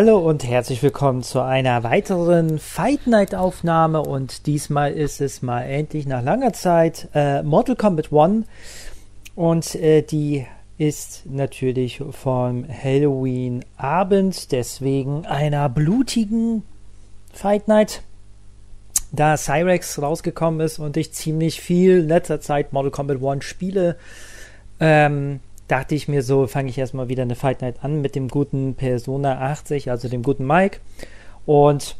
Hallo und herzlich willkommen zu einer weiteren Fight Night Aufnahme und diesmal ist es mal endlich nach langer Zeit äh, Mortal Kombat 1 und äh, die ist natürlich vom Halloween Abend, deswegen einer blutigen Fight Night. Da Cyrex rausgekommen ist und ich ziemlich viel in letzter Zeit Mortal Kombat 1 spiele, ähm, dachte ich mir so, fange ich erstmal wieder eine Fight Night an mit dem guten Persona 80, also dem guten Mike. Und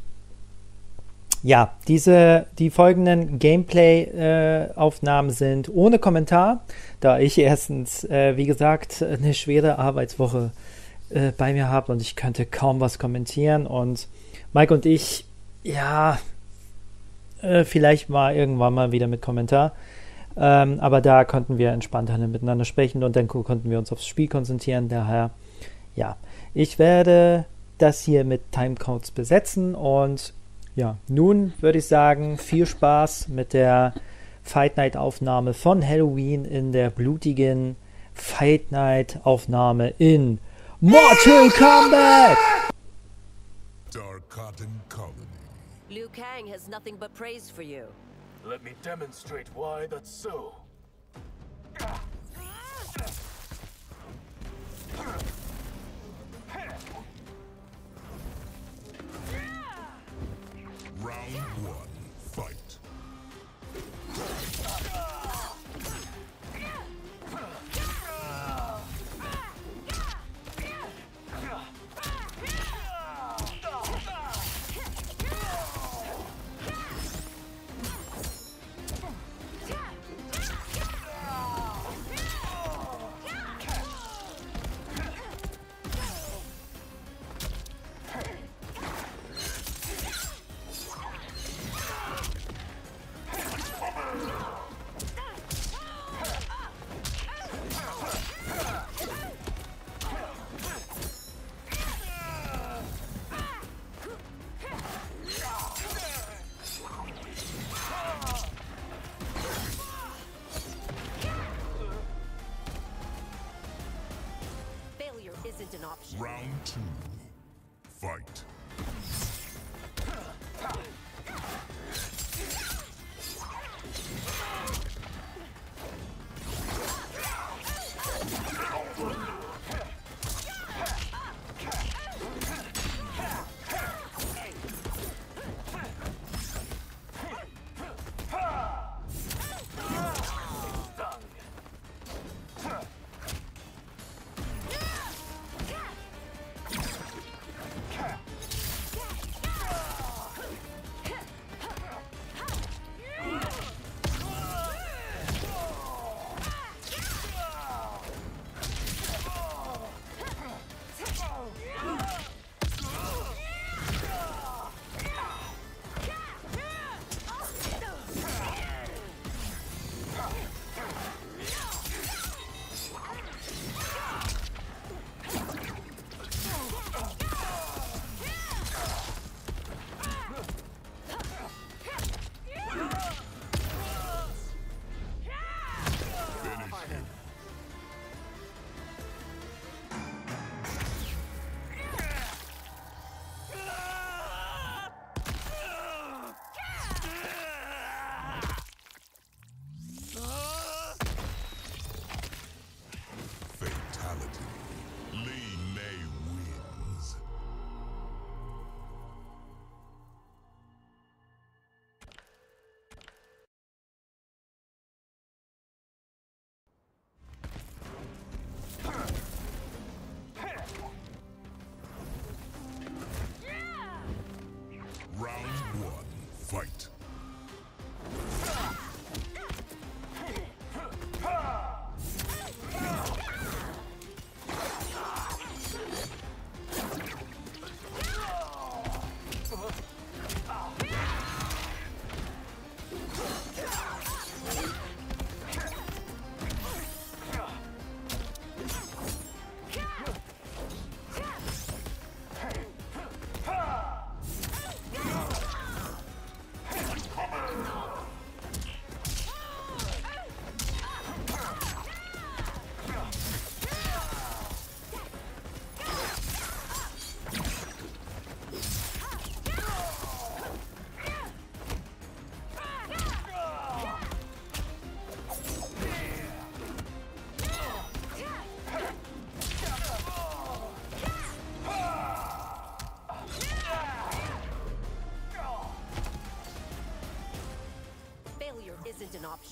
ja, diese, die folgenden Gameplay-Aufnahmen äh, sind ohne Kommentar, da ich erstens, äh, wie gesagt, eine schwere Arbeitswoche äh, bei mir habe und ich könnte kaum was kommentieren. Und Mike und ich, ja, äh, vielleicht mal irgendwann mal wieder mit Kommentar. Ähm, aber da konnten wir entspannt miteinander sprechen und dann konnten wir uns aufs Spiel konzentrieren. Daher, ja, ich werde das hier mit Timecodes besetzen und ja, nun würde ich sagen, viel Spaß mit der Fight Night Aufnahme von Halloween in der blutigen Fight Night Aufnahme in Mortal Kombat! Dark Cotton Colony. Liu Kang has nothing but praise for you. Let me demonstrate why that's so. Round one. Round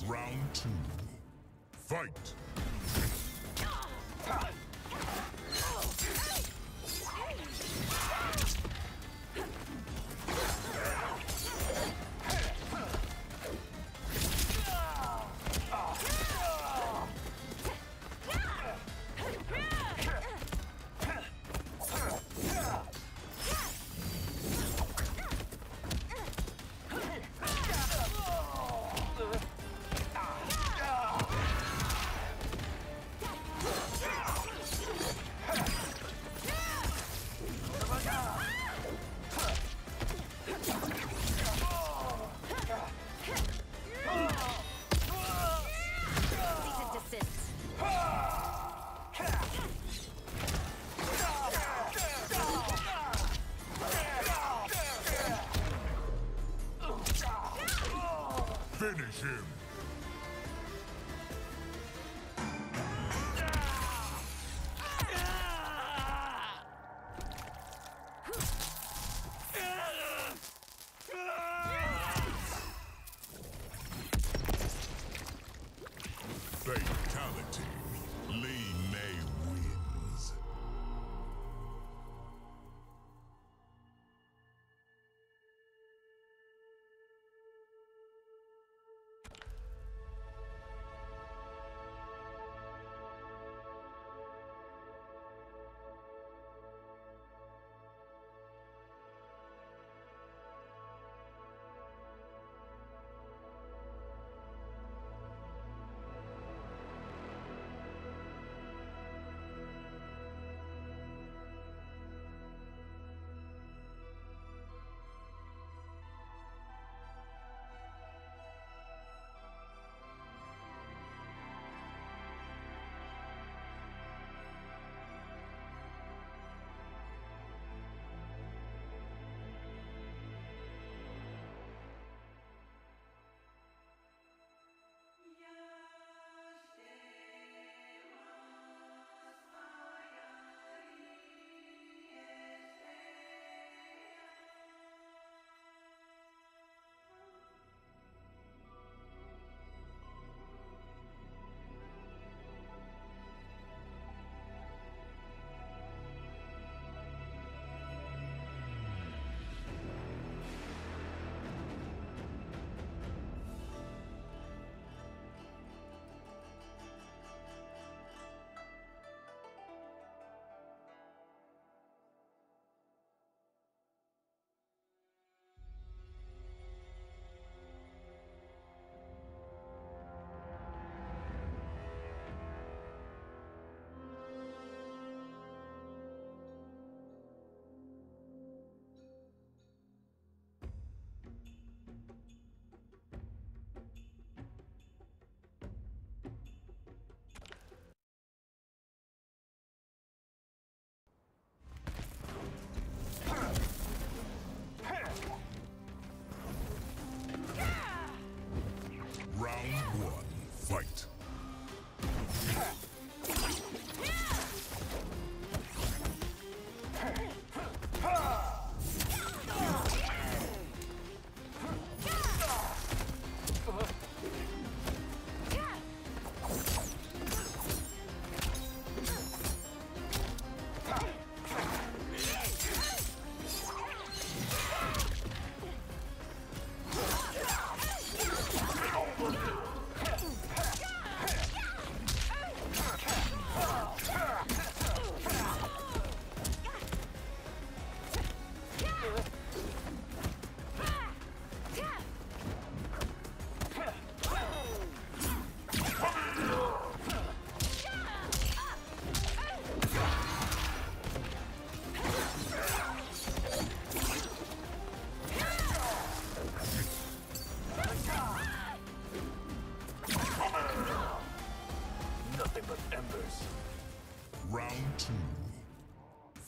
Round two. Fight!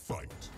Fight.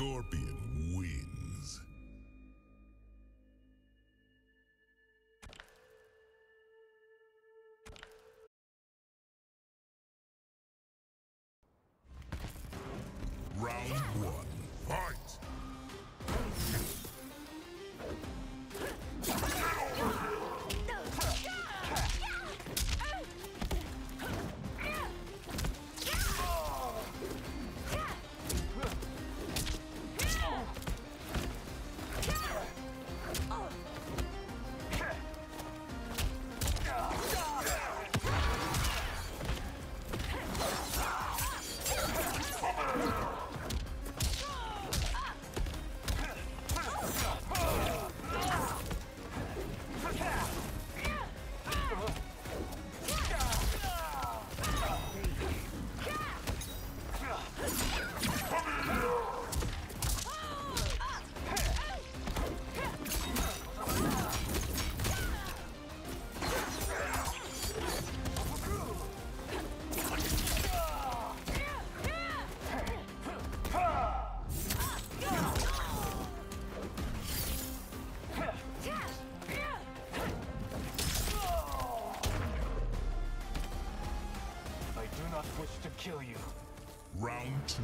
Scorpion. kill you. Round two.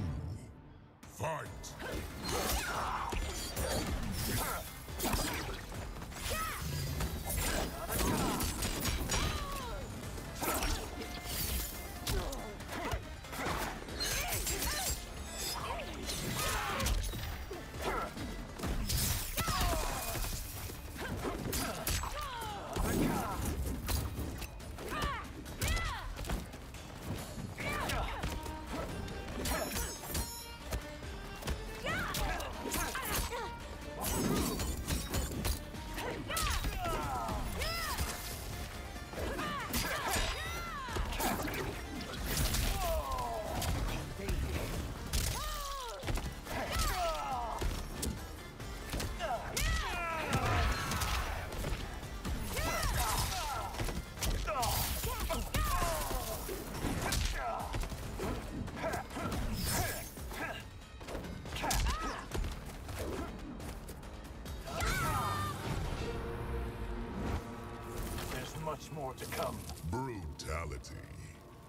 more to come. Brutality.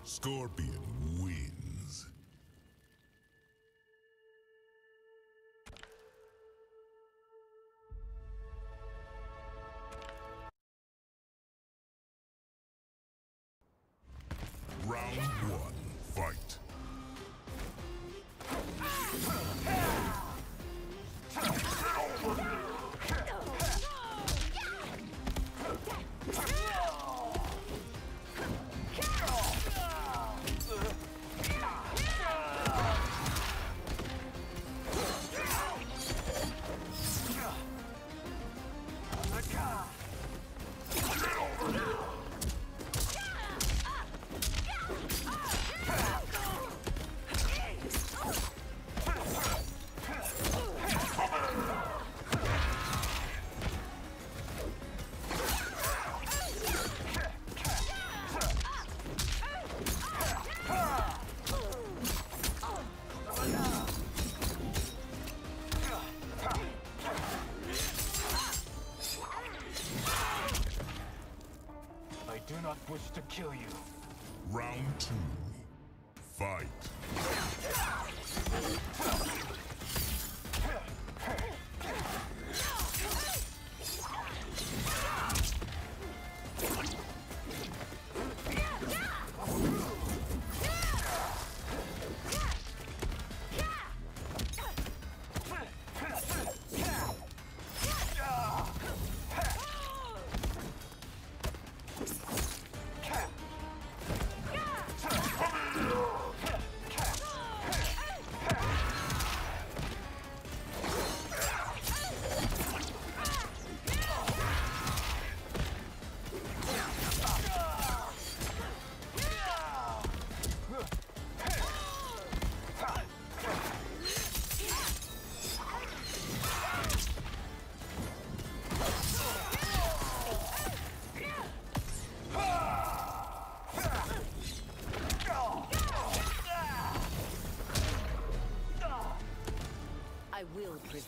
Scorpion. two, fight!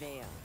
Prevail.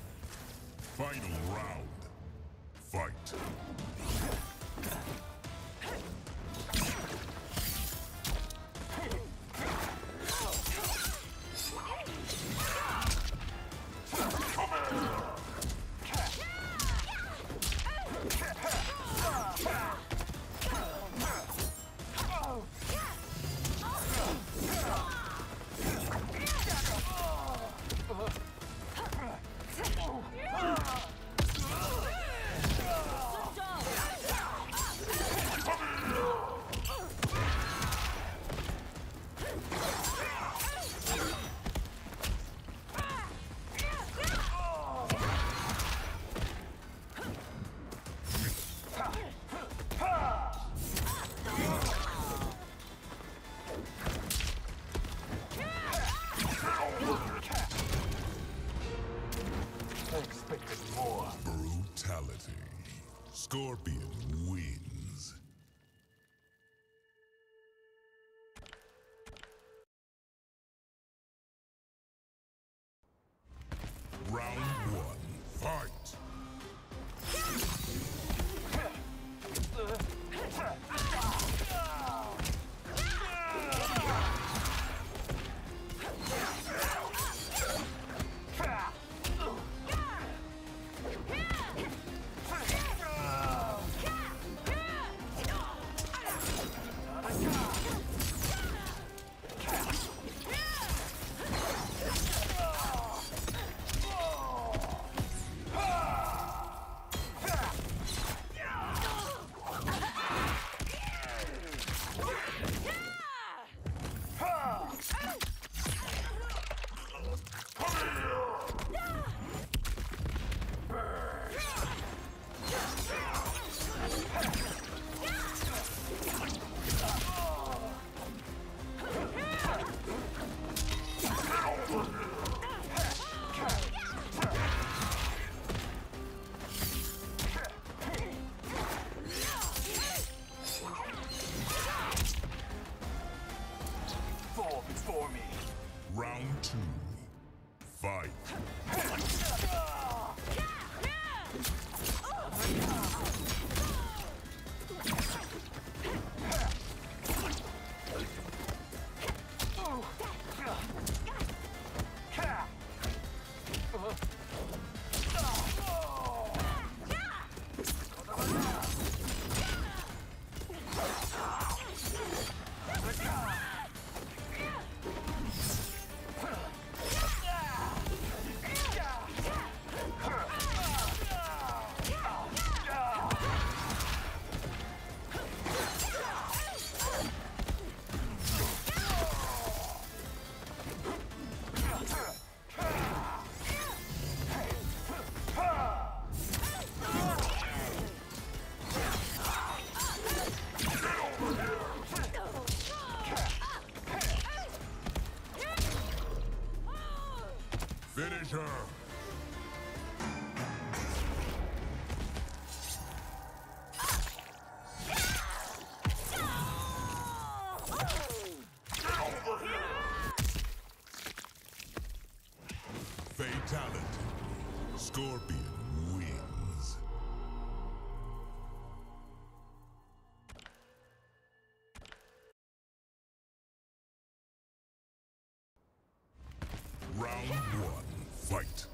Finish Fight.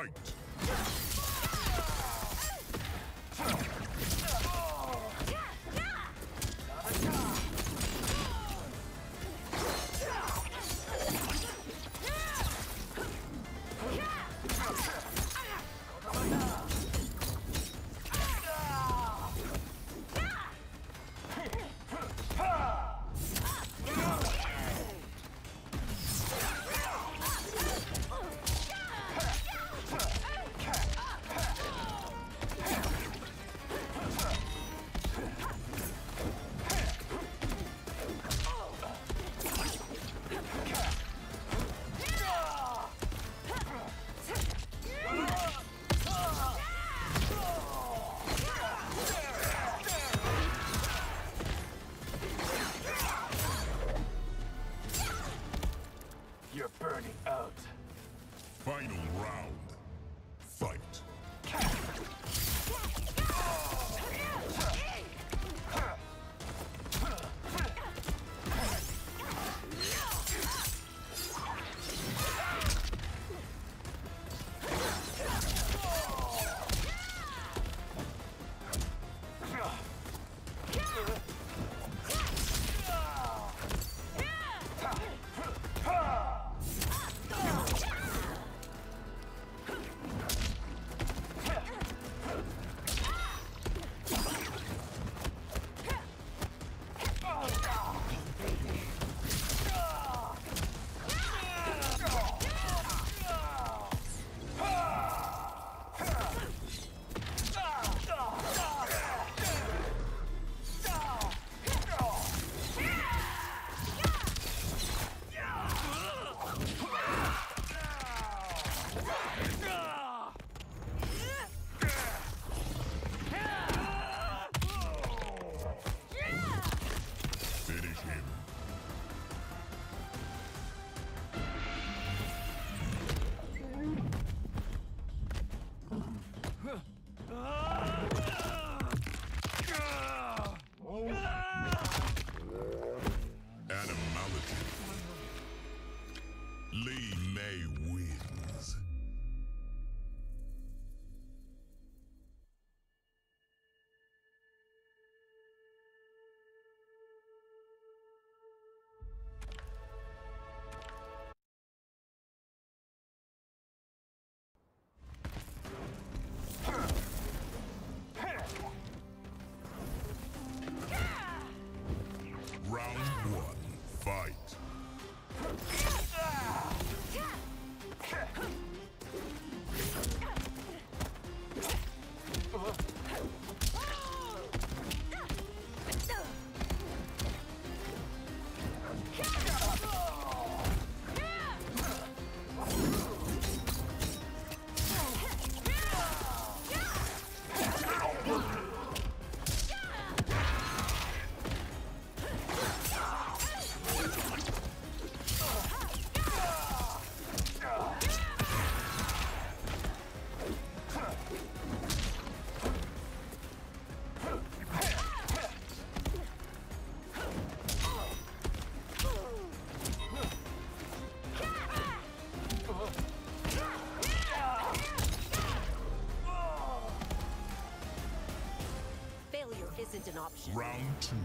fight. Isn't an option. Round two,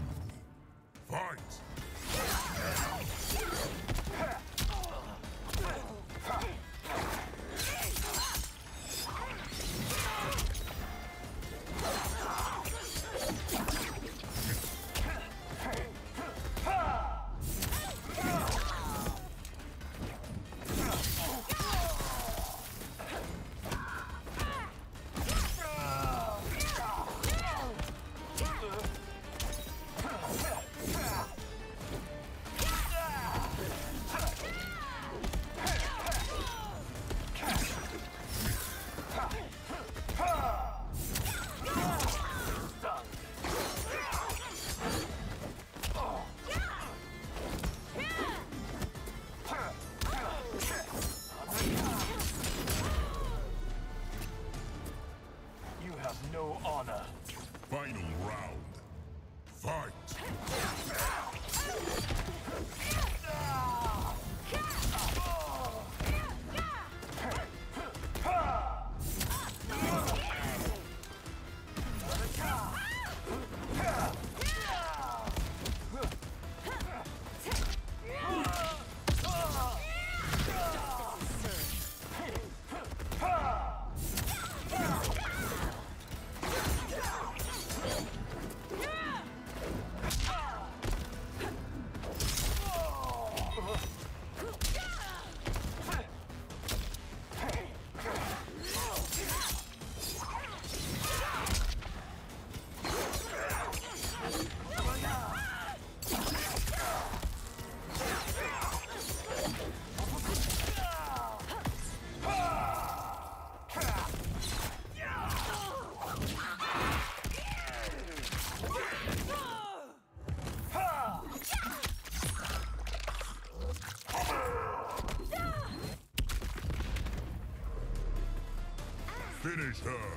Finish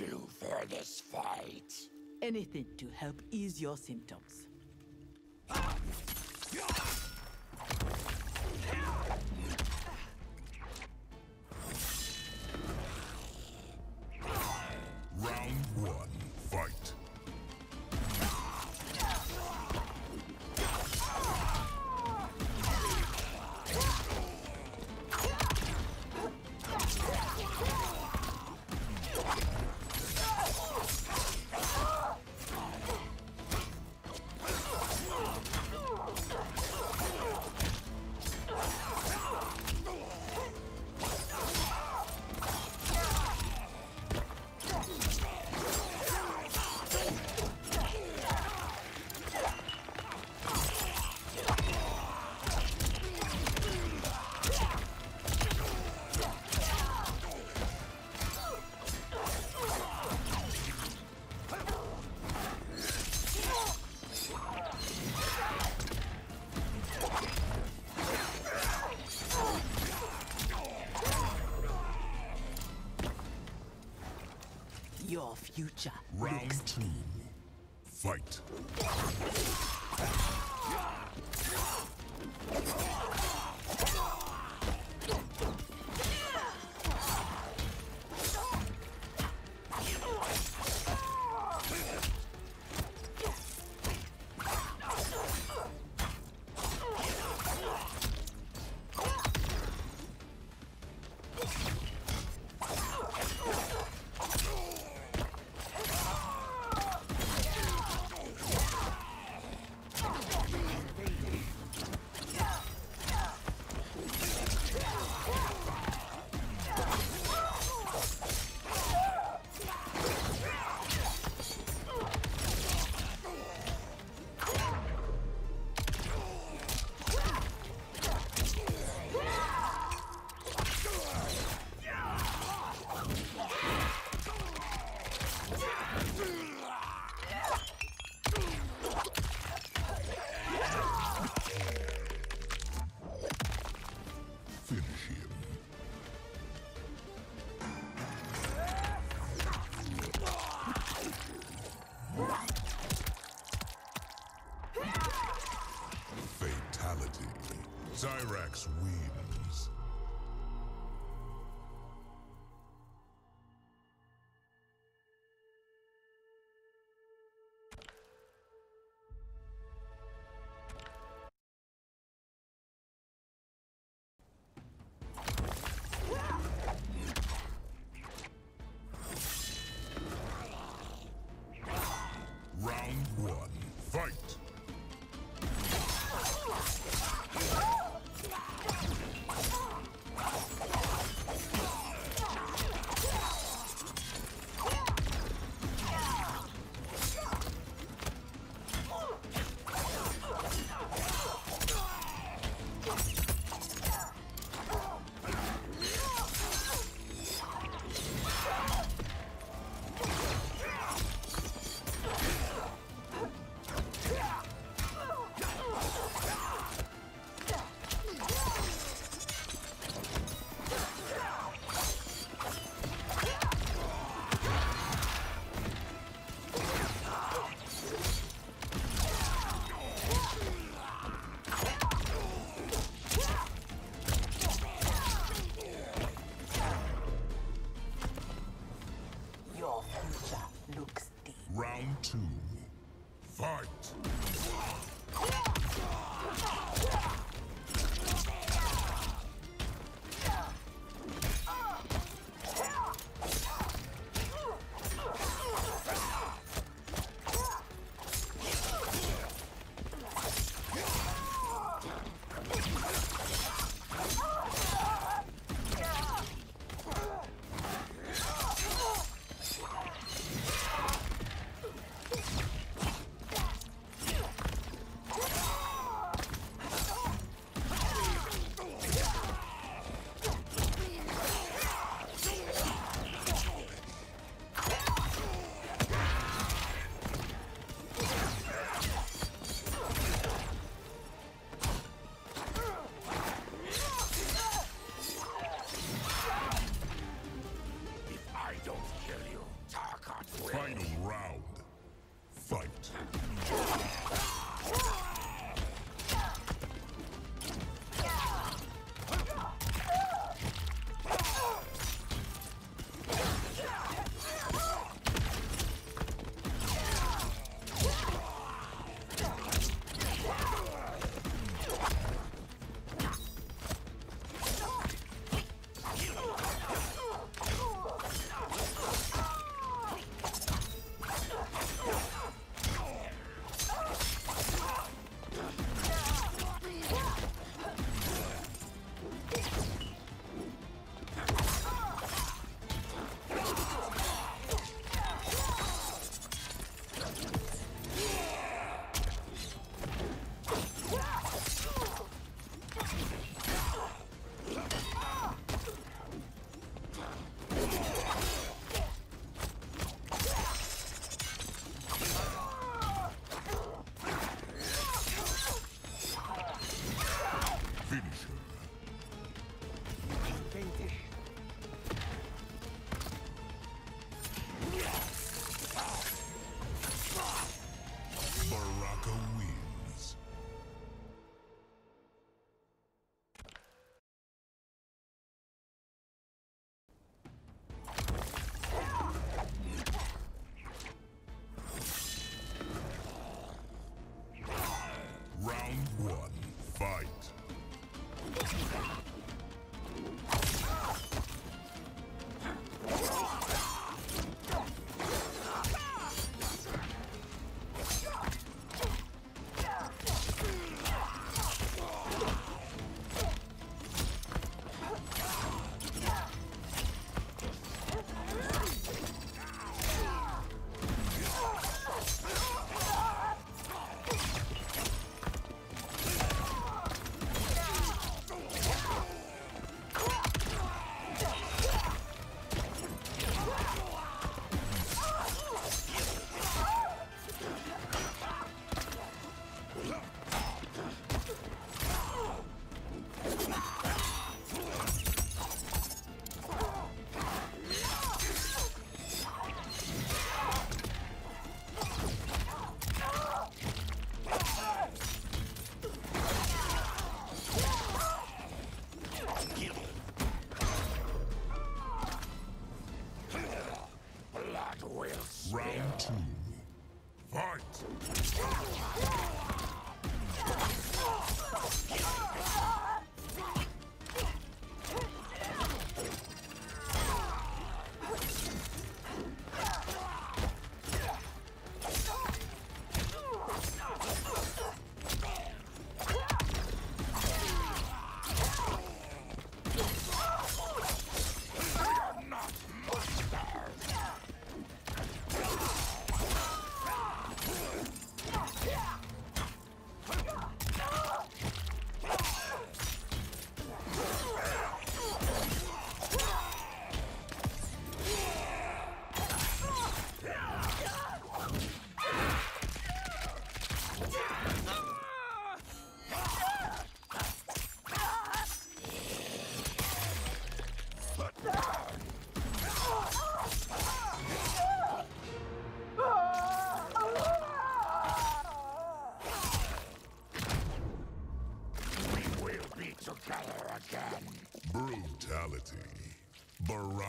Kill for this fight. Anything to help ease your symptoms. Future Round looks two. Fight. Cyrax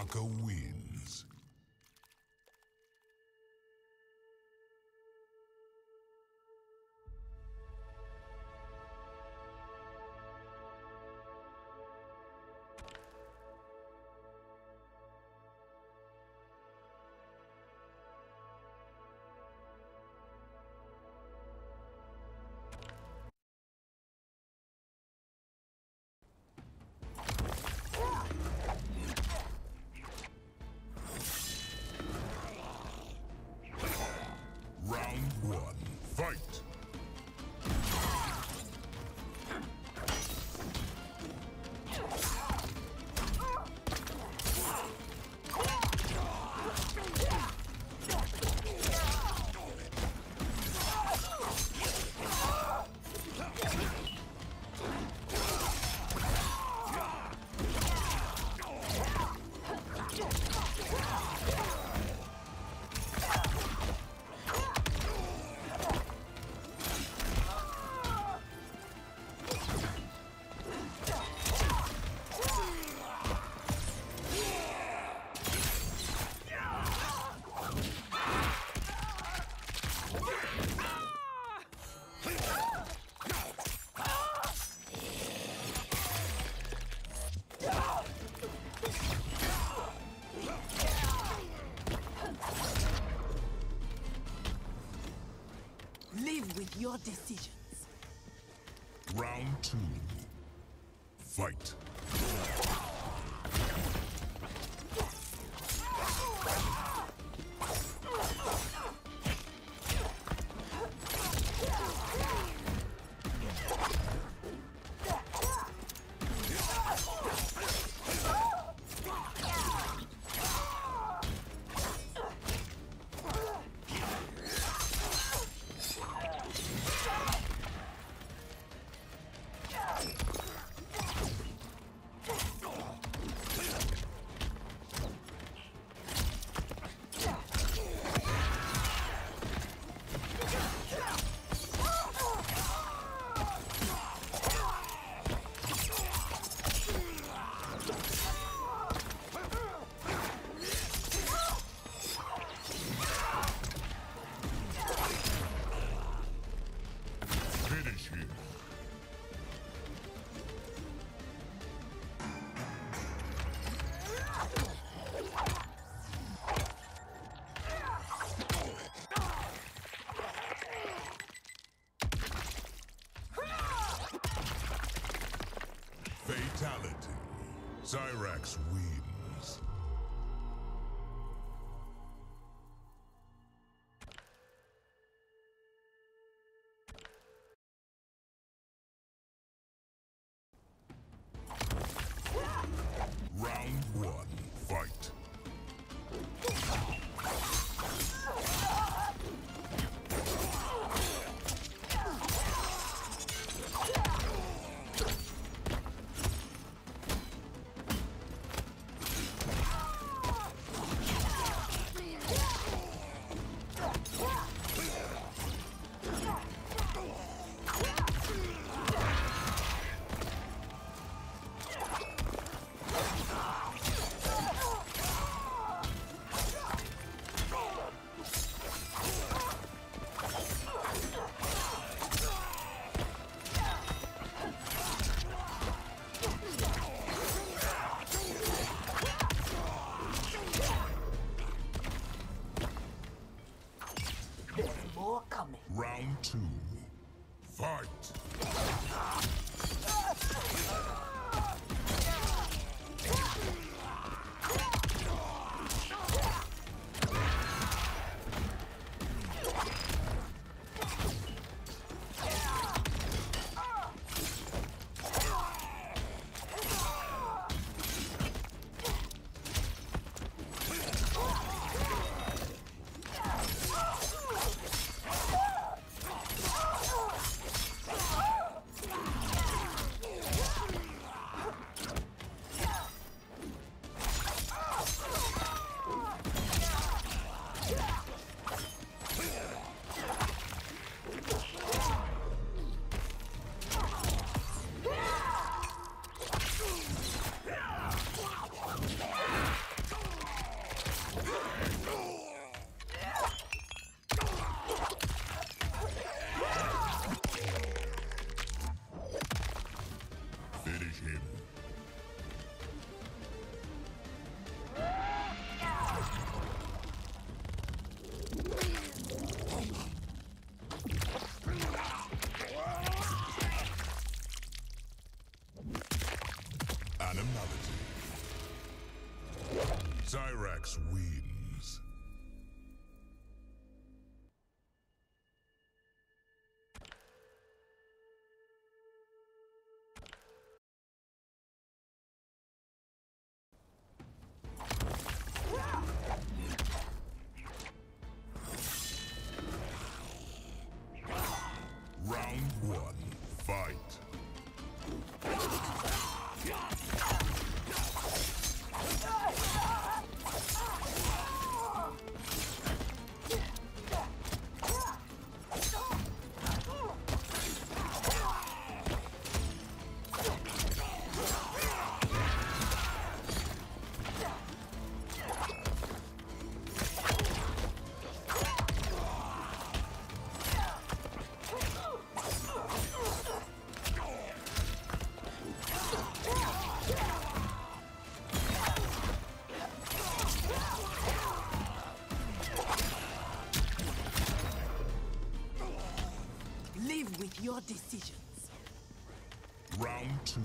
Baraka wins. Fight. Your decisions. Round two, fight. Cyrax decisions. Round two,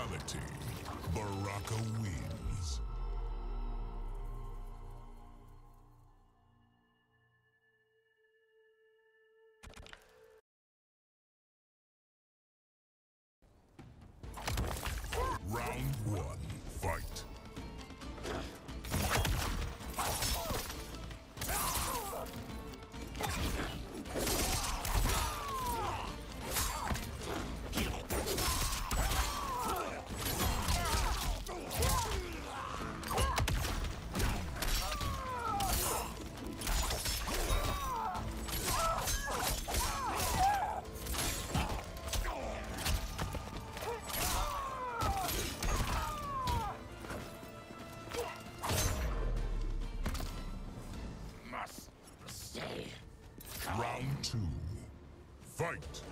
Fatality. Baraka two, fight.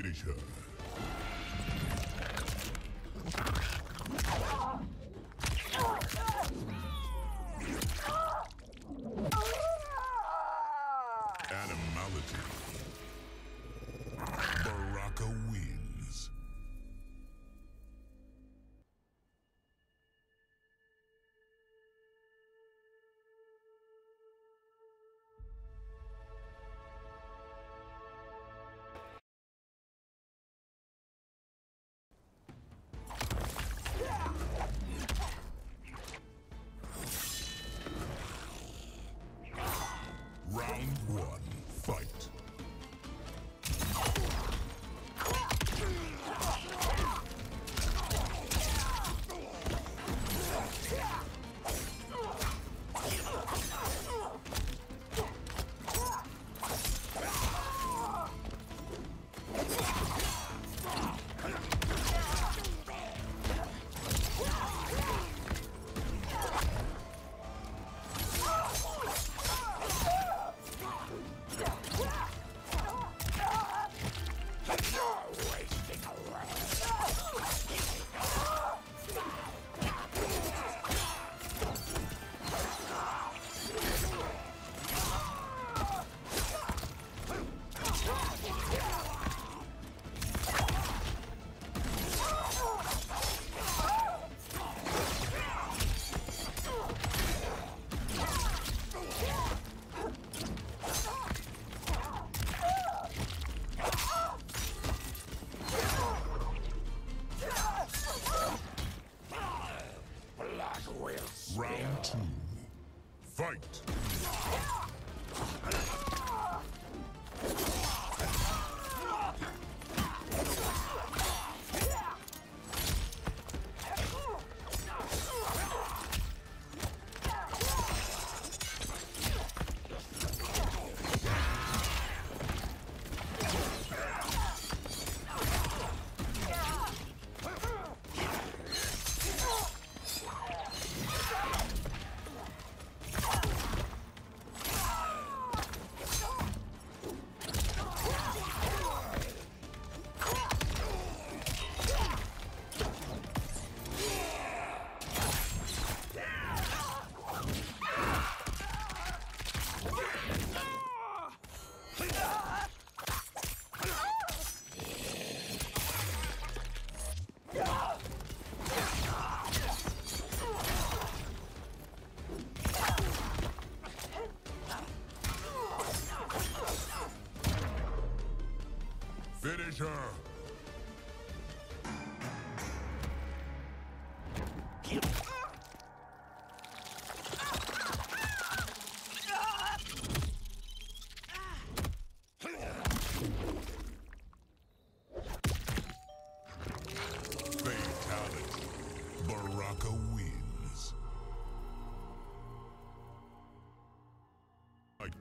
Finish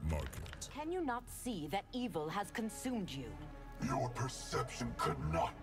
Market. Can you not see that evil has consumed you? Your perception could not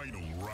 Final round,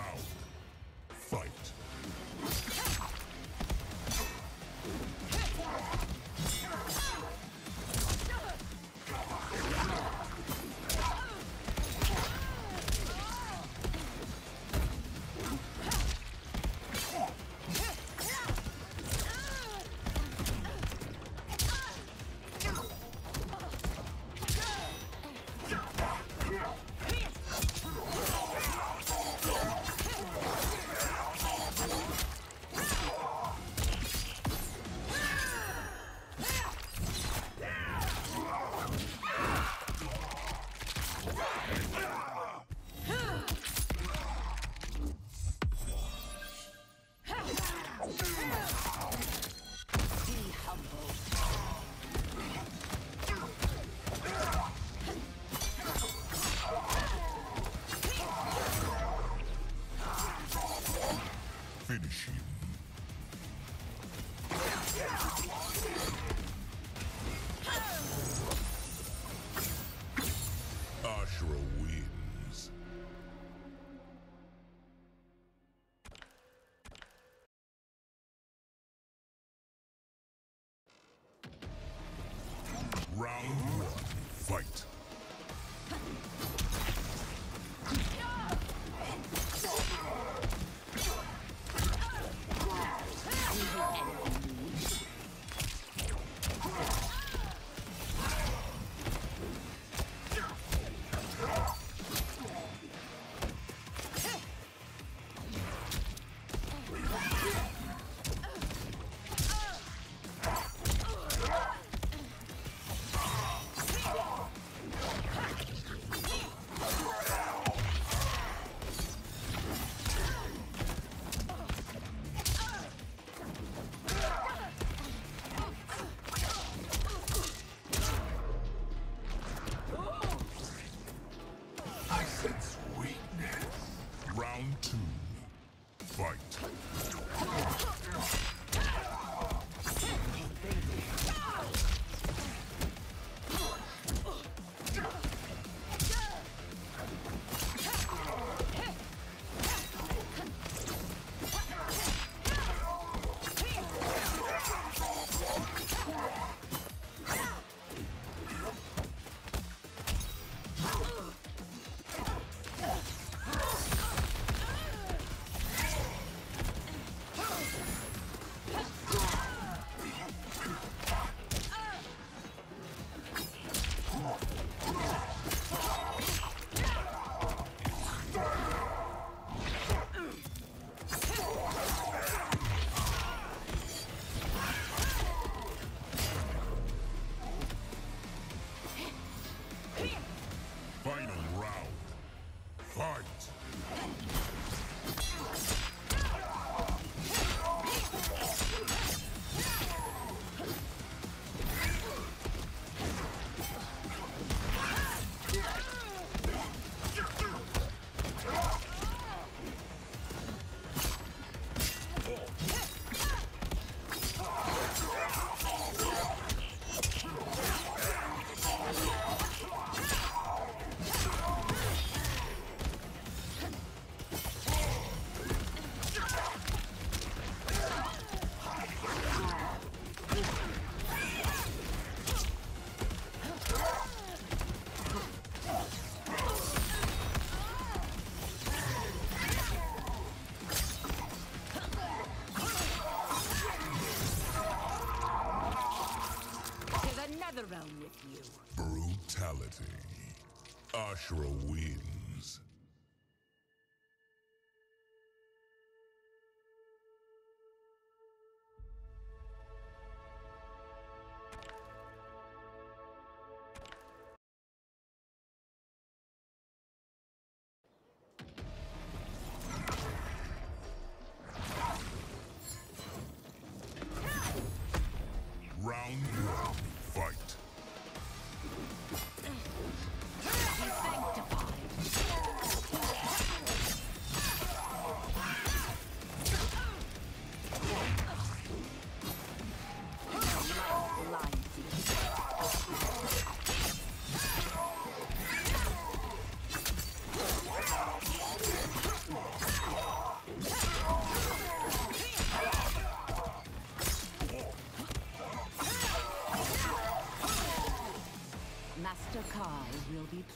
Ashrah wins.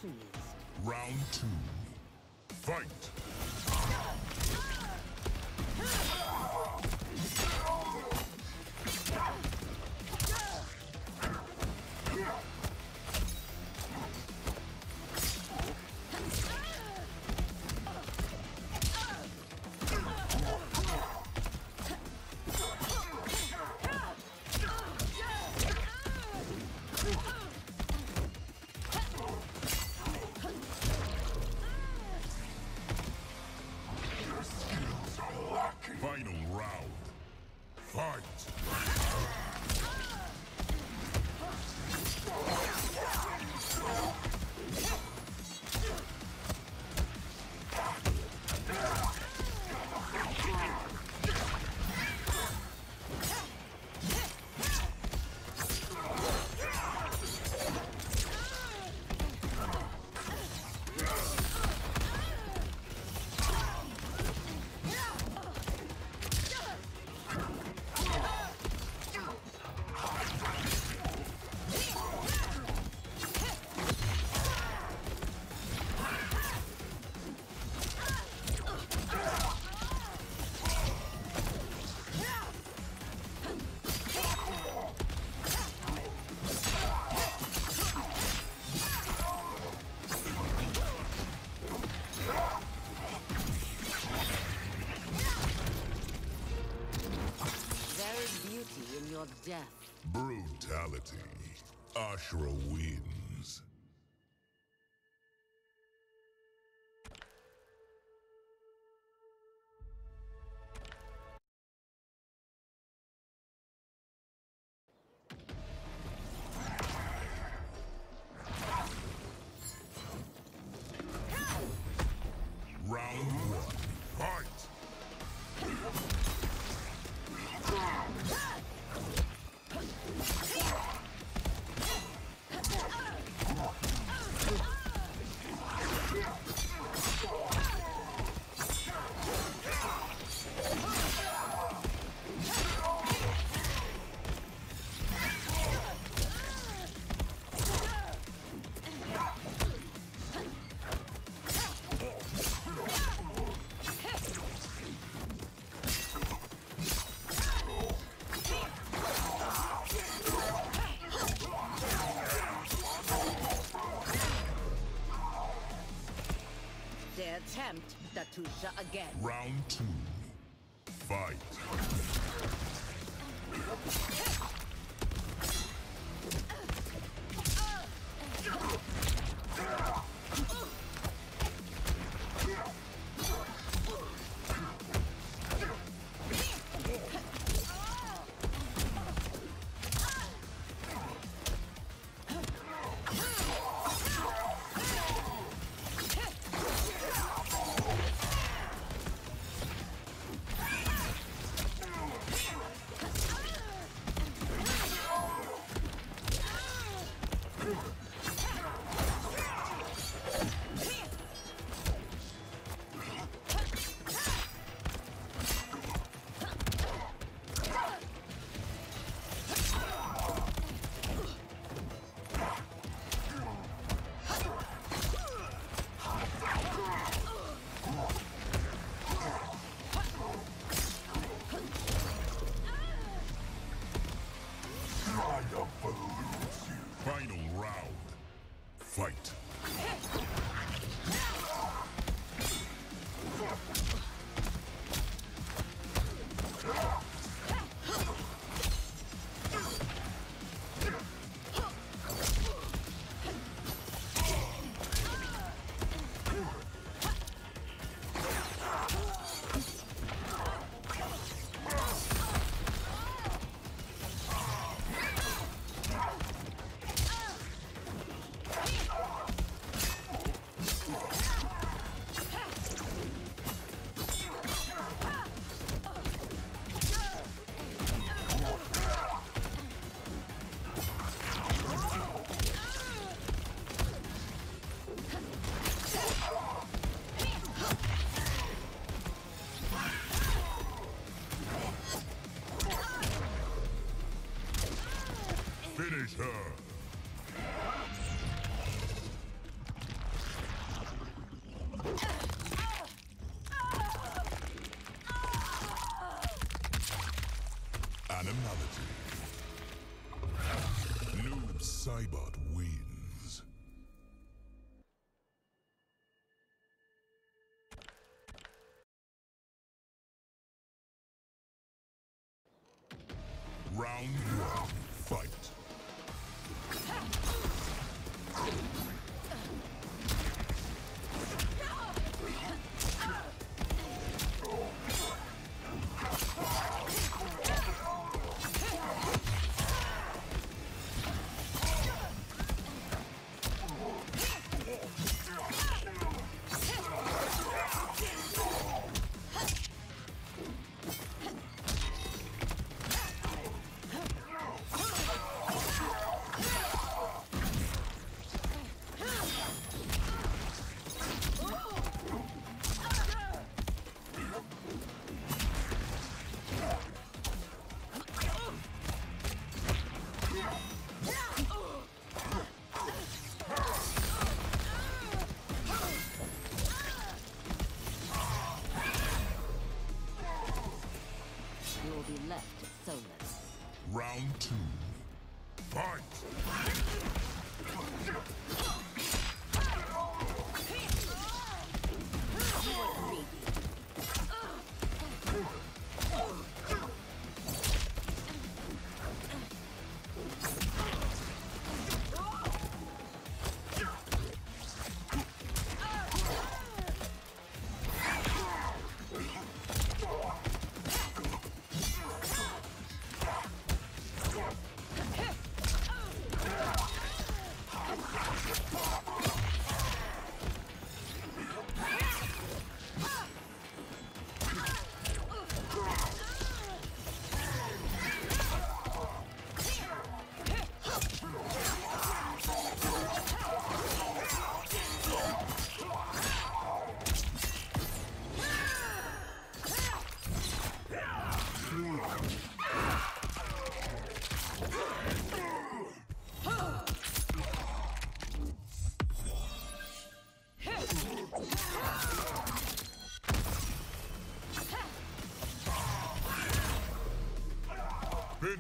Pleased. Round two. Fight. Ashrah wins. Tempt Datusha again. Round two. Fight. Round one. Fight.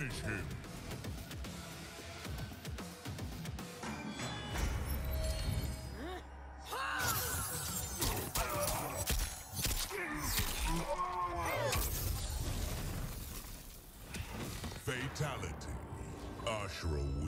Finish him. Fatality. Ashrah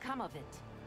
come of it?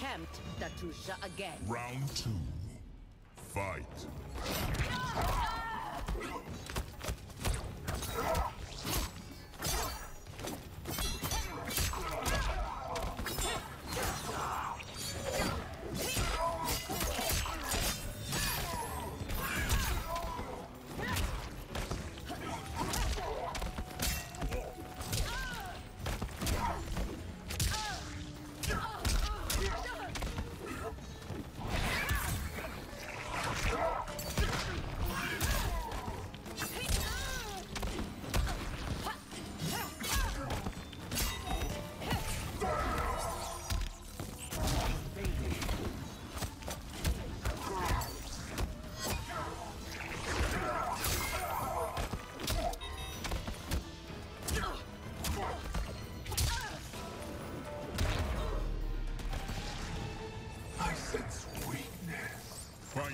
Attempt Datusha again. Round two.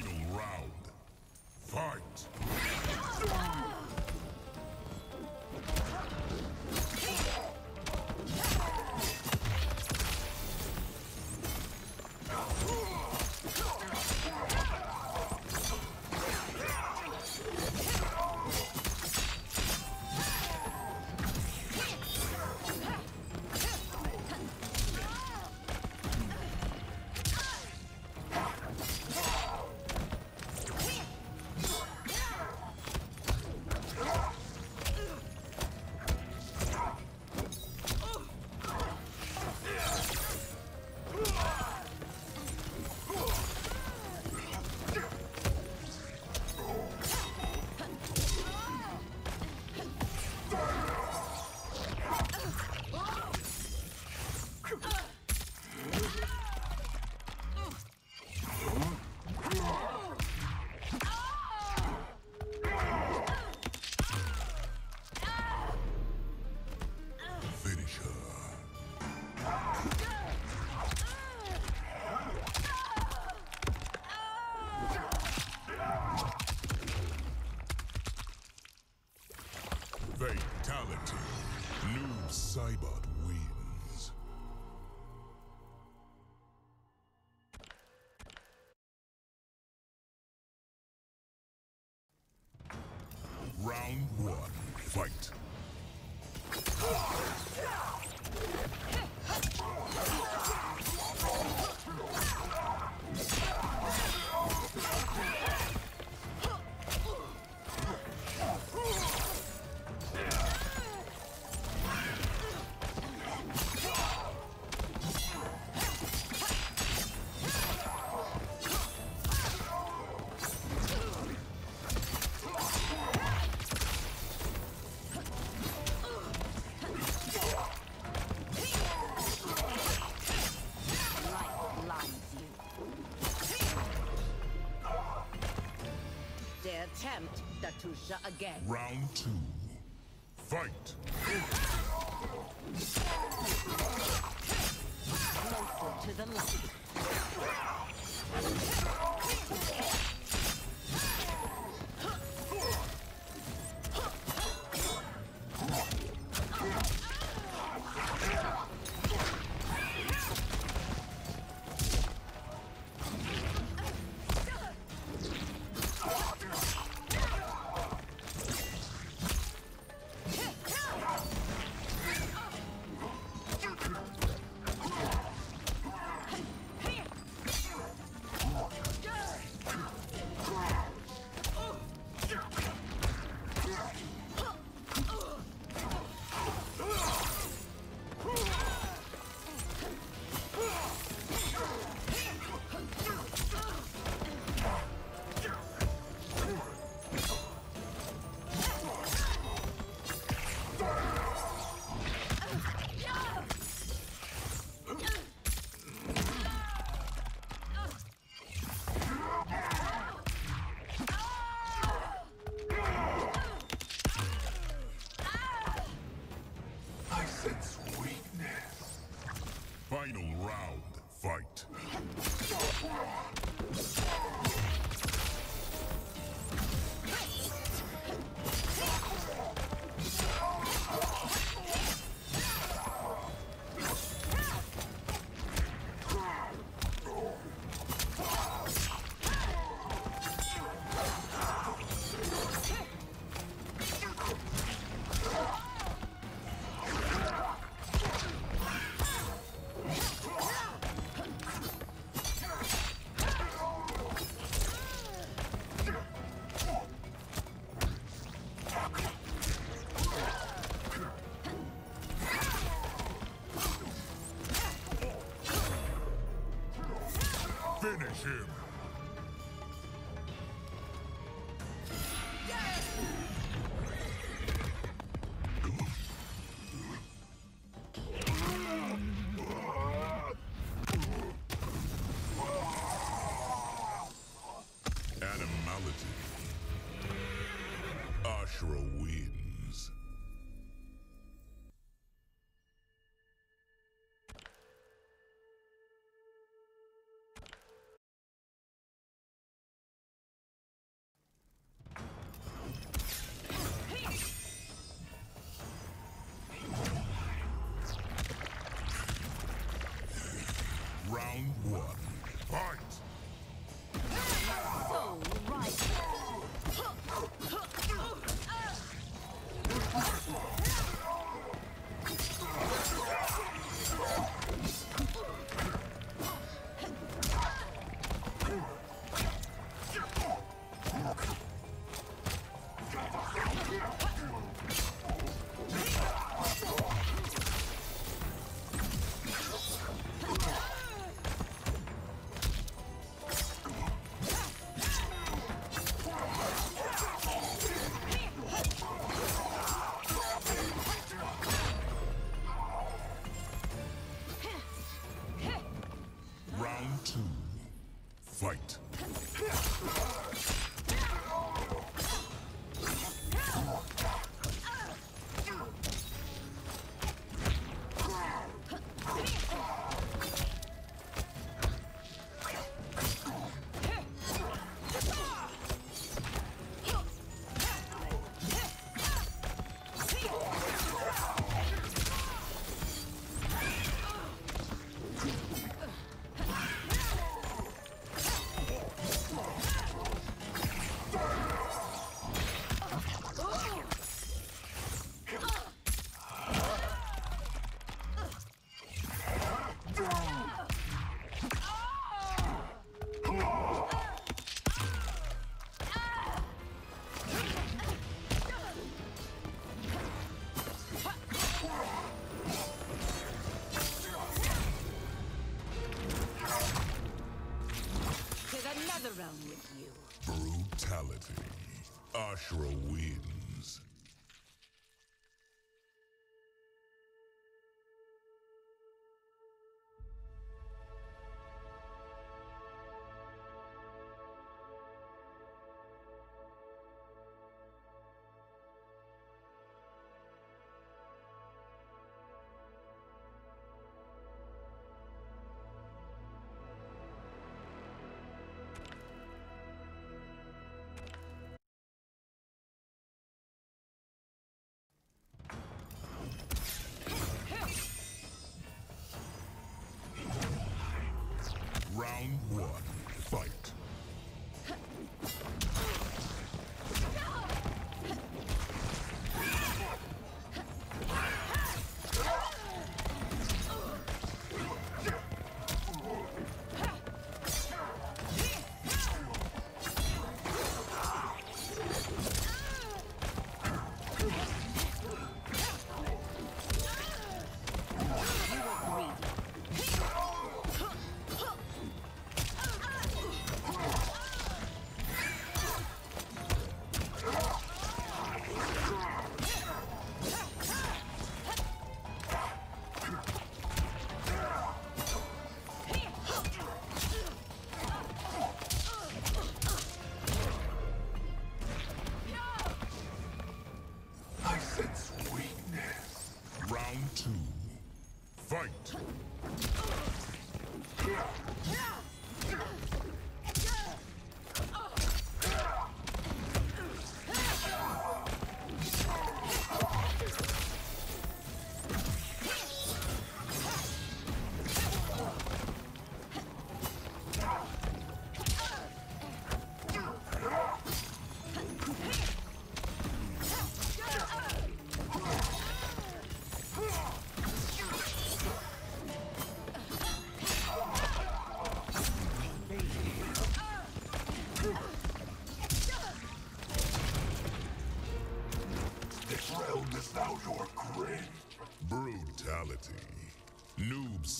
Final round. Fight. Fight. Datusha again. Round two. Fight. Closer to the light. Round one. Fight! Ashrah wins.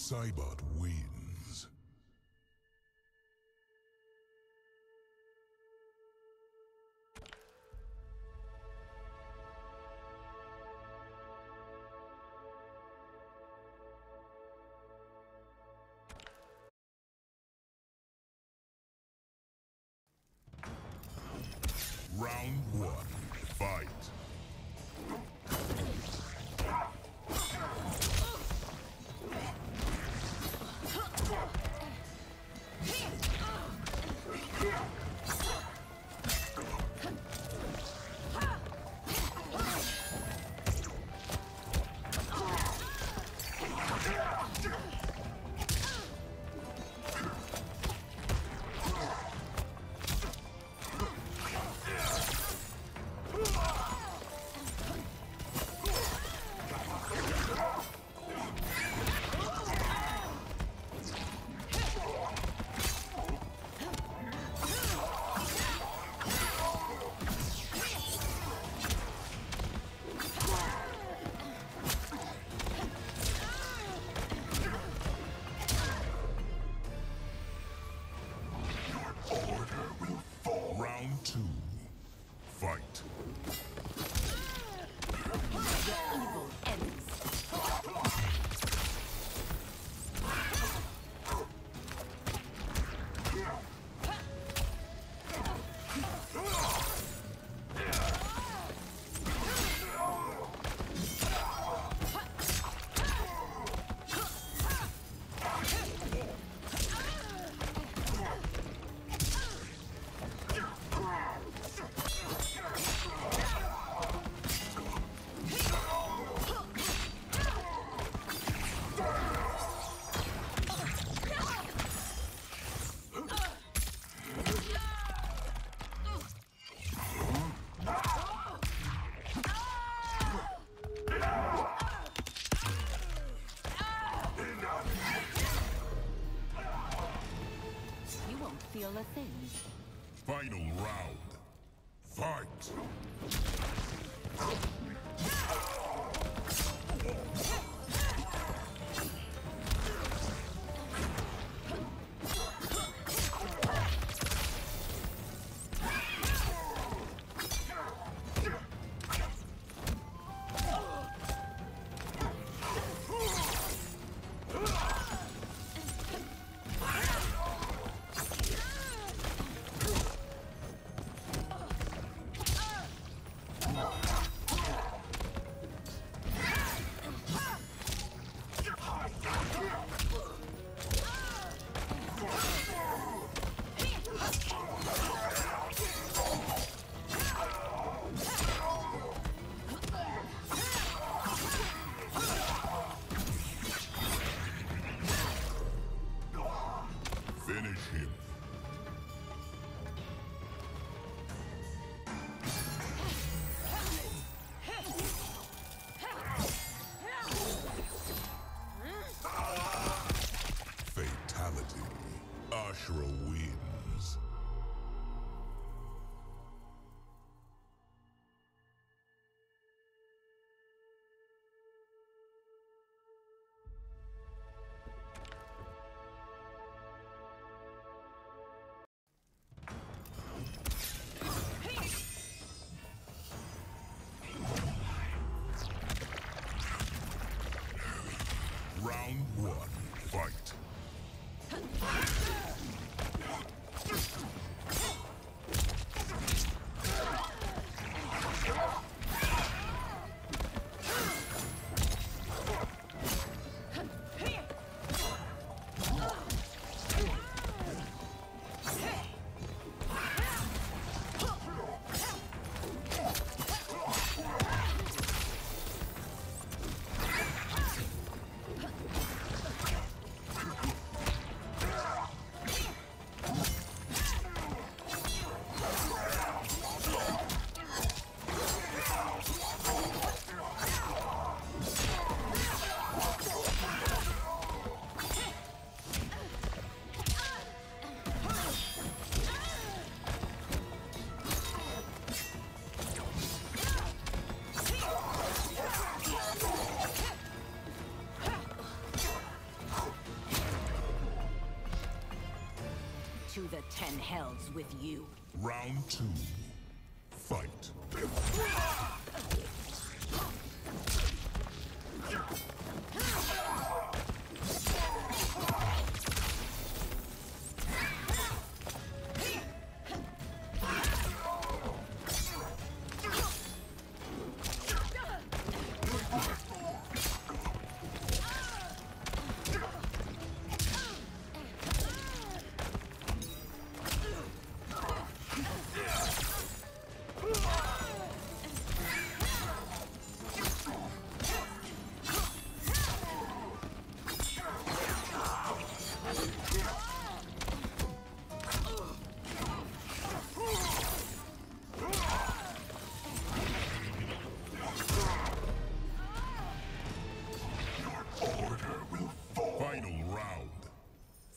Saibot wins. Round one. Fight. And hell's with you. Round two.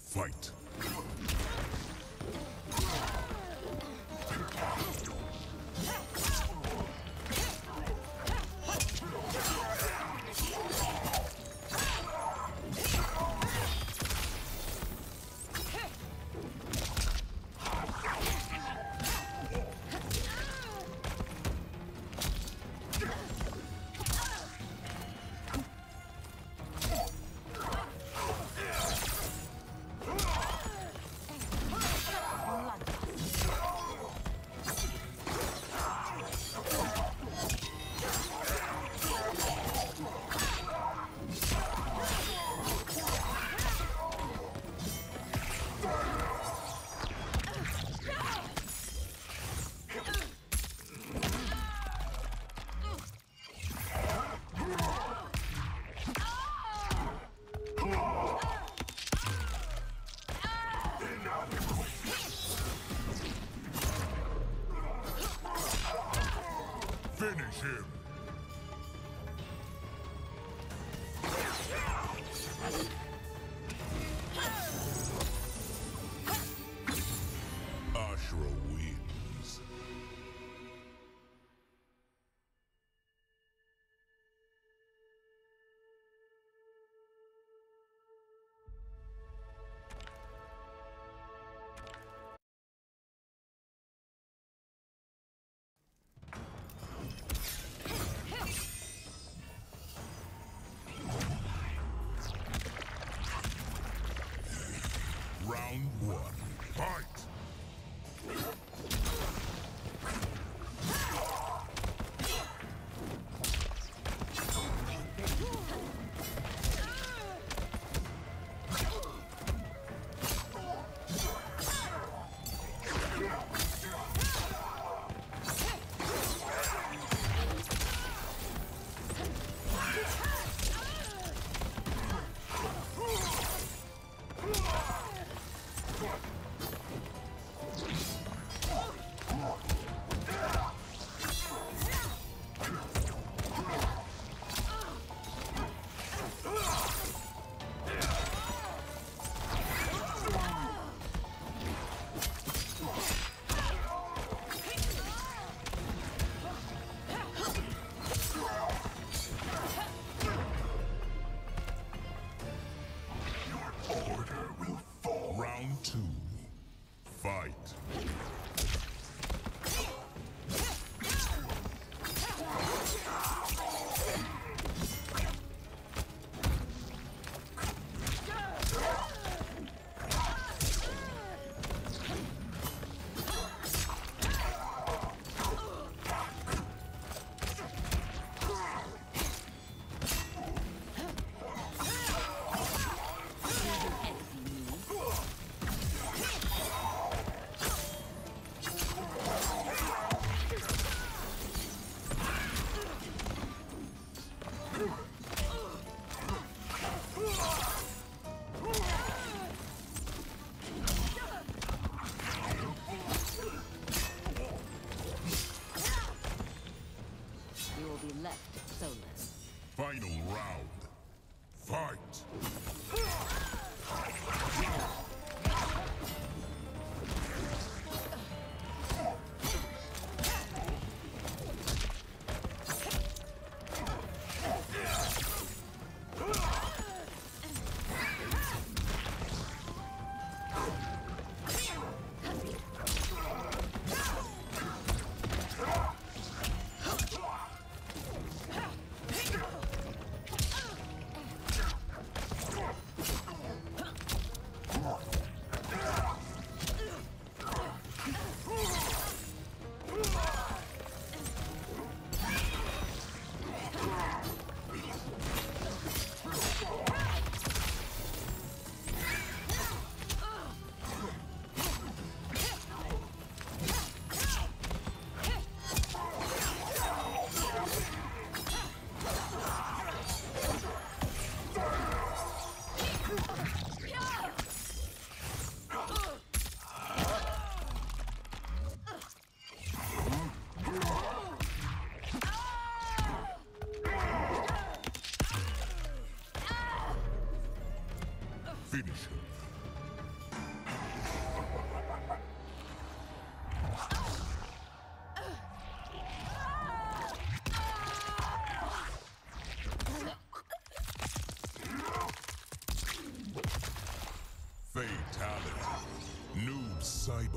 Fight. Fatality. Noob Saibot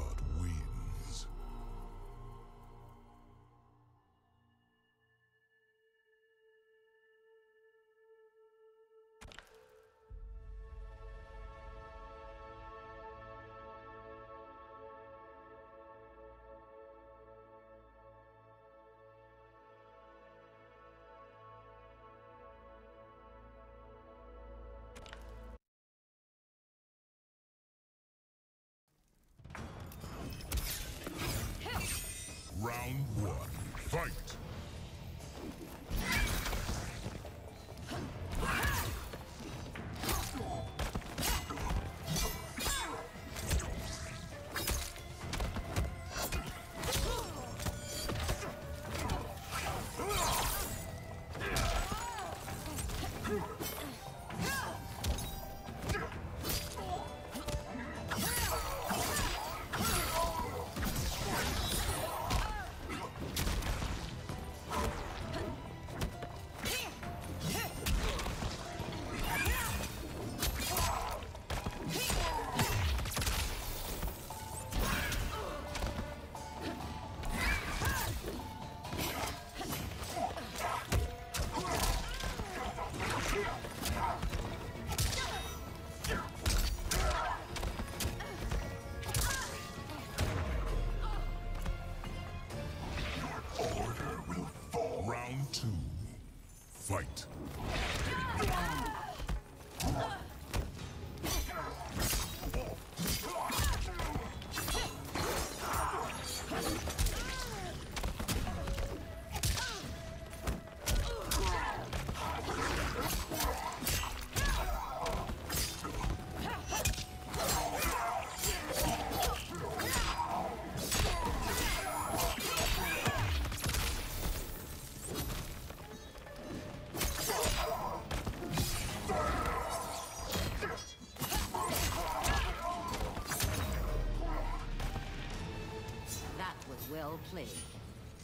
well played.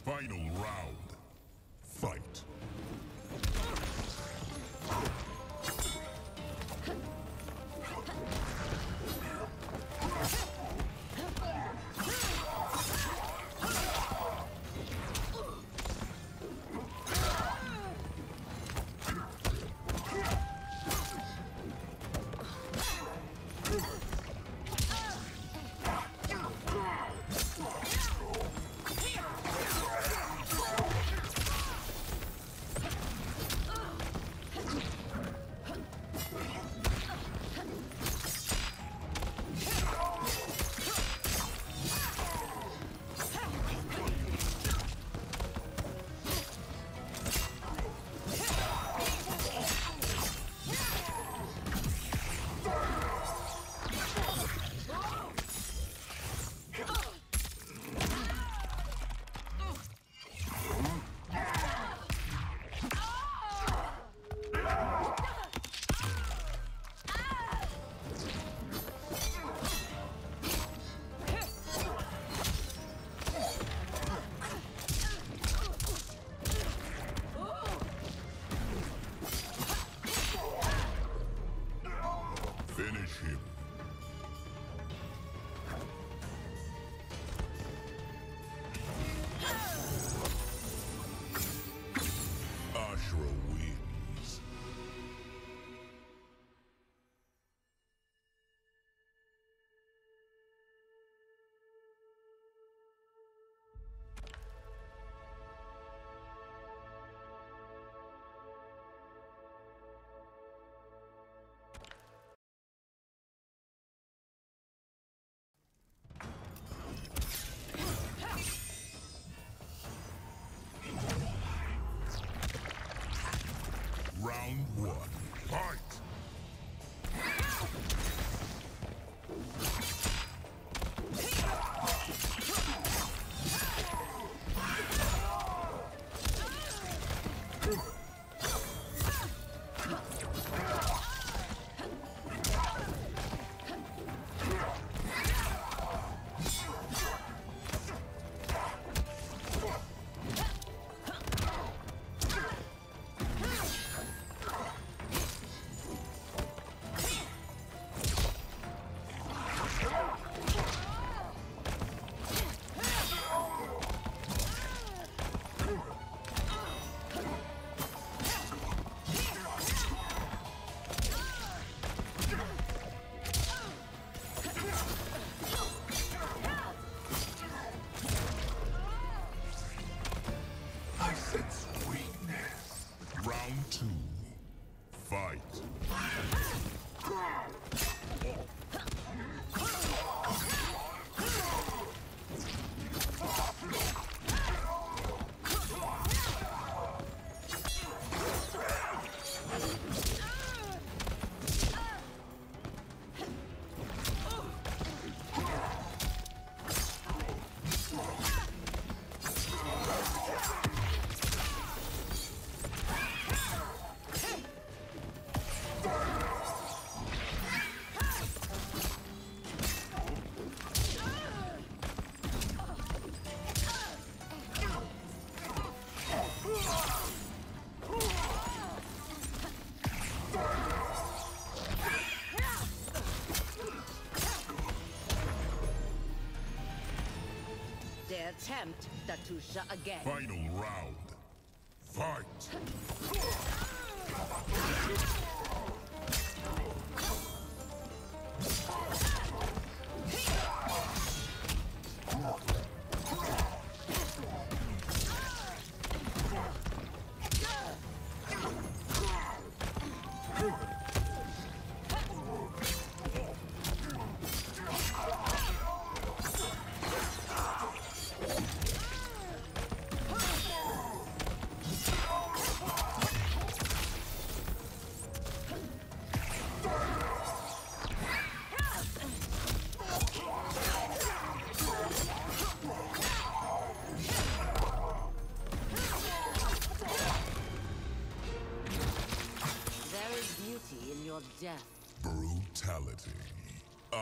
Final round. Round attempt Datusha again.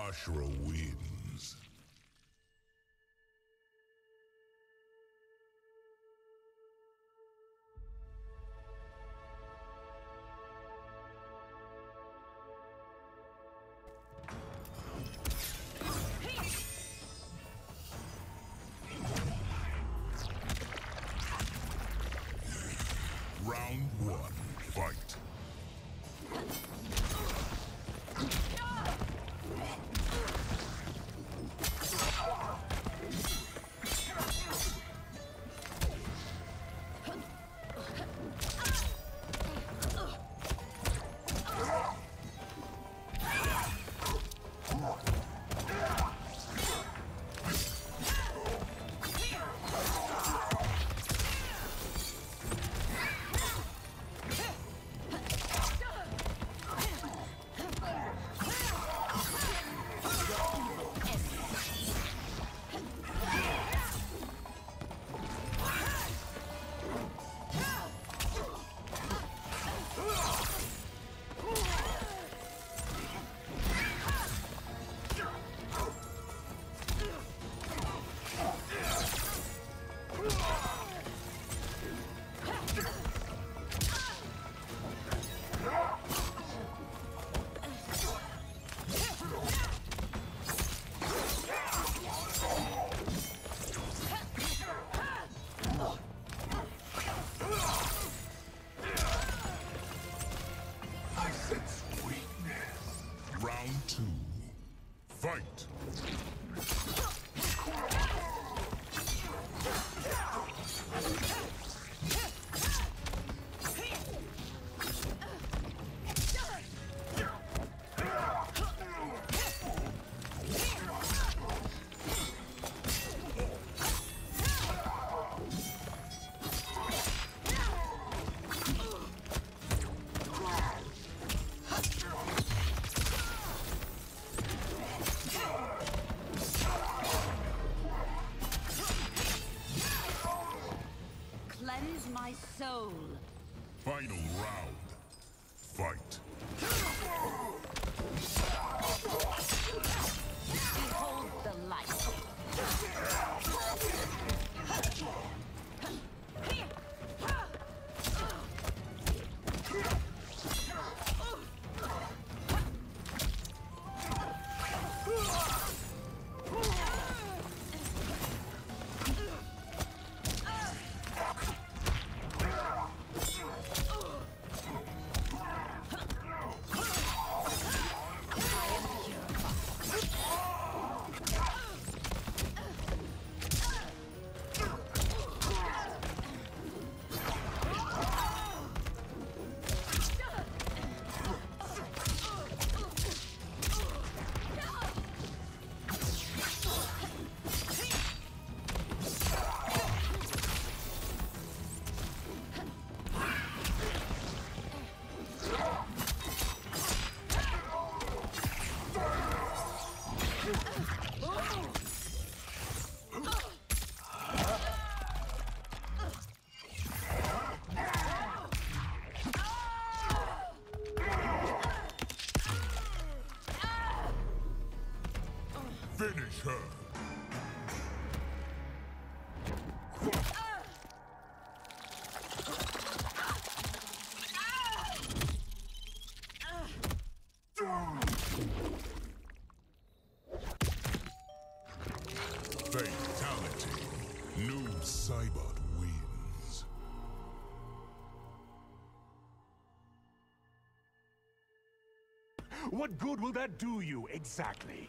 Ashrah wins. Soul. Final What good will that do you, exactly?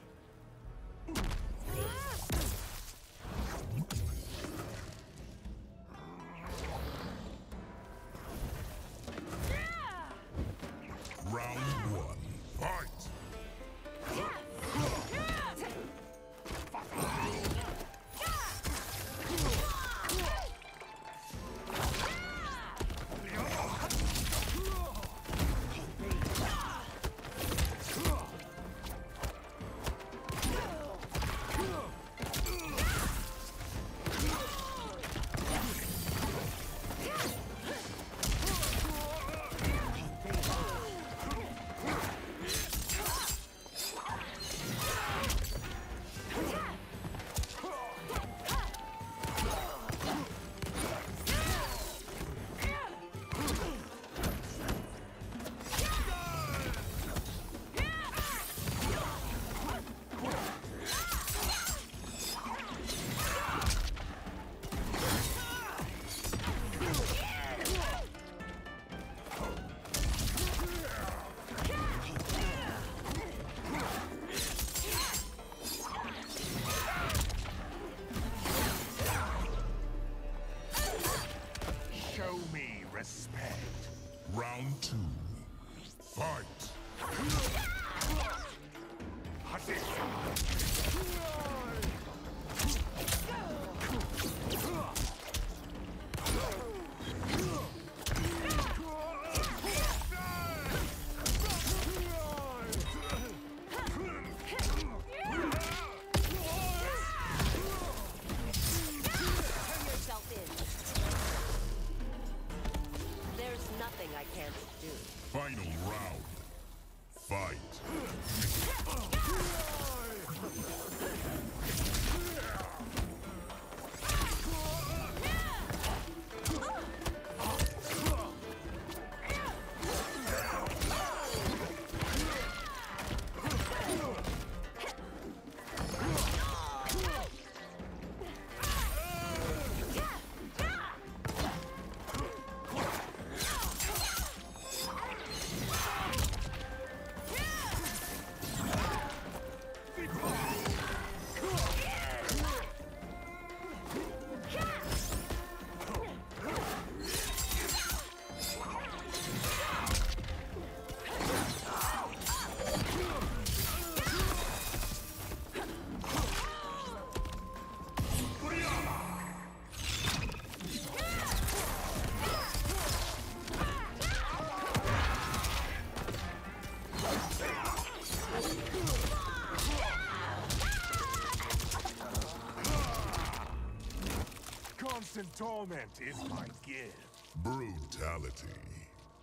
Torment is my gift. Brutality.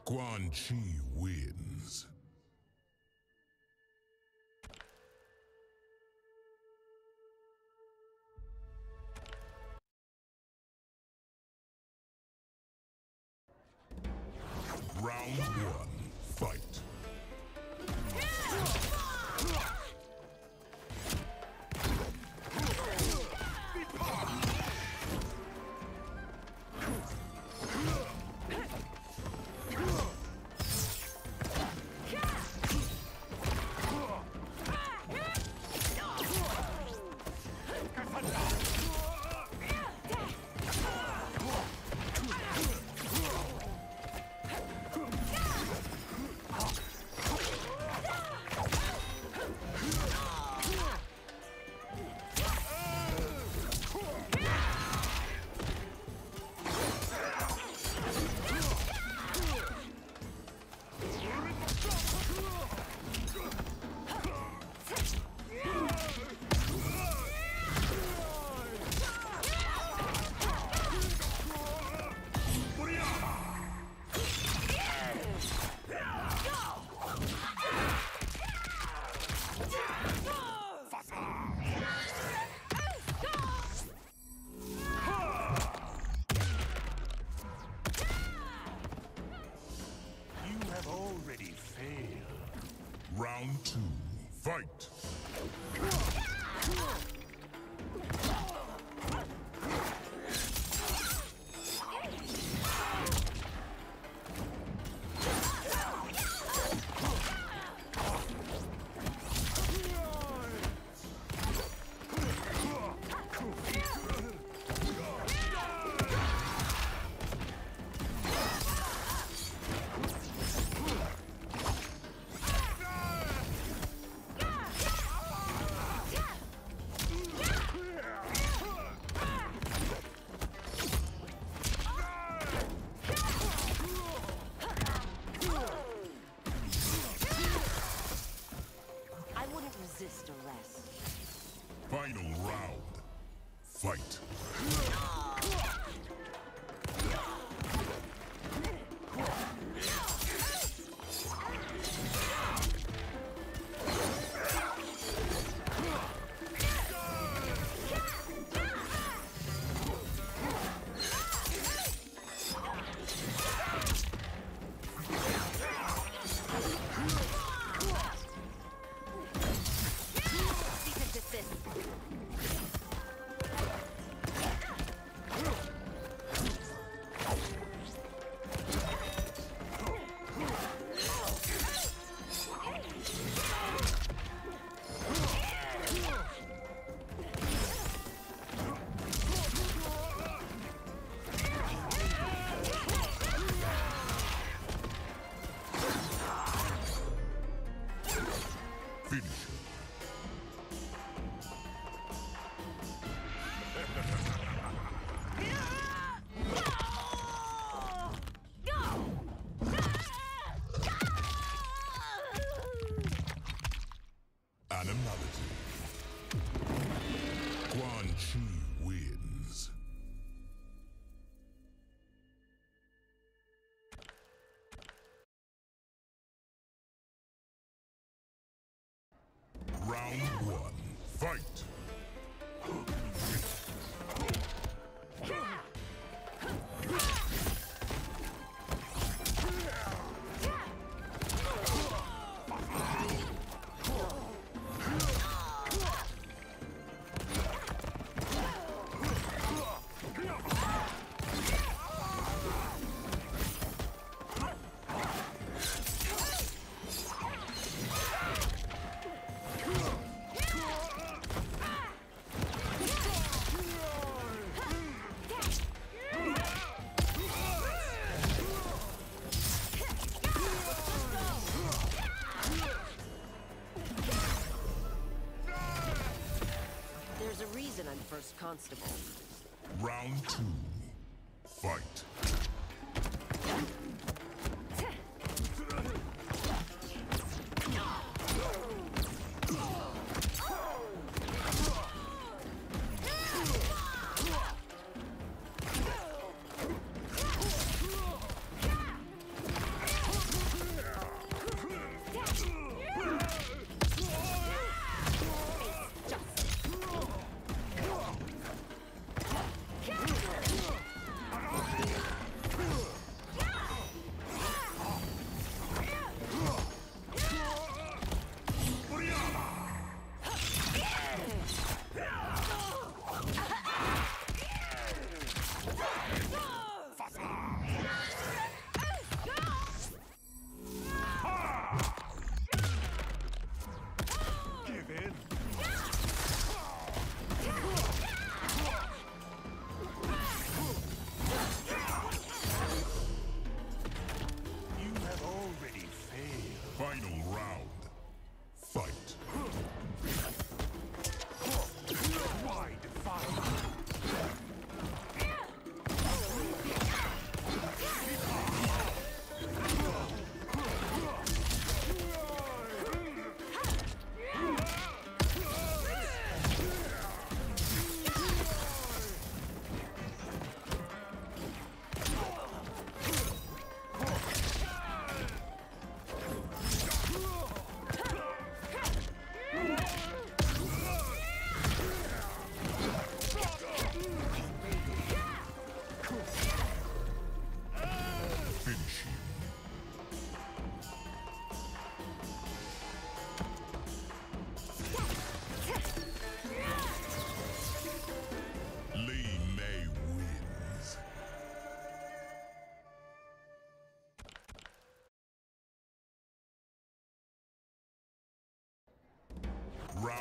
Quan Chi fight! constable. Round two.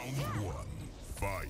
Round one, fight.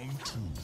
Round two.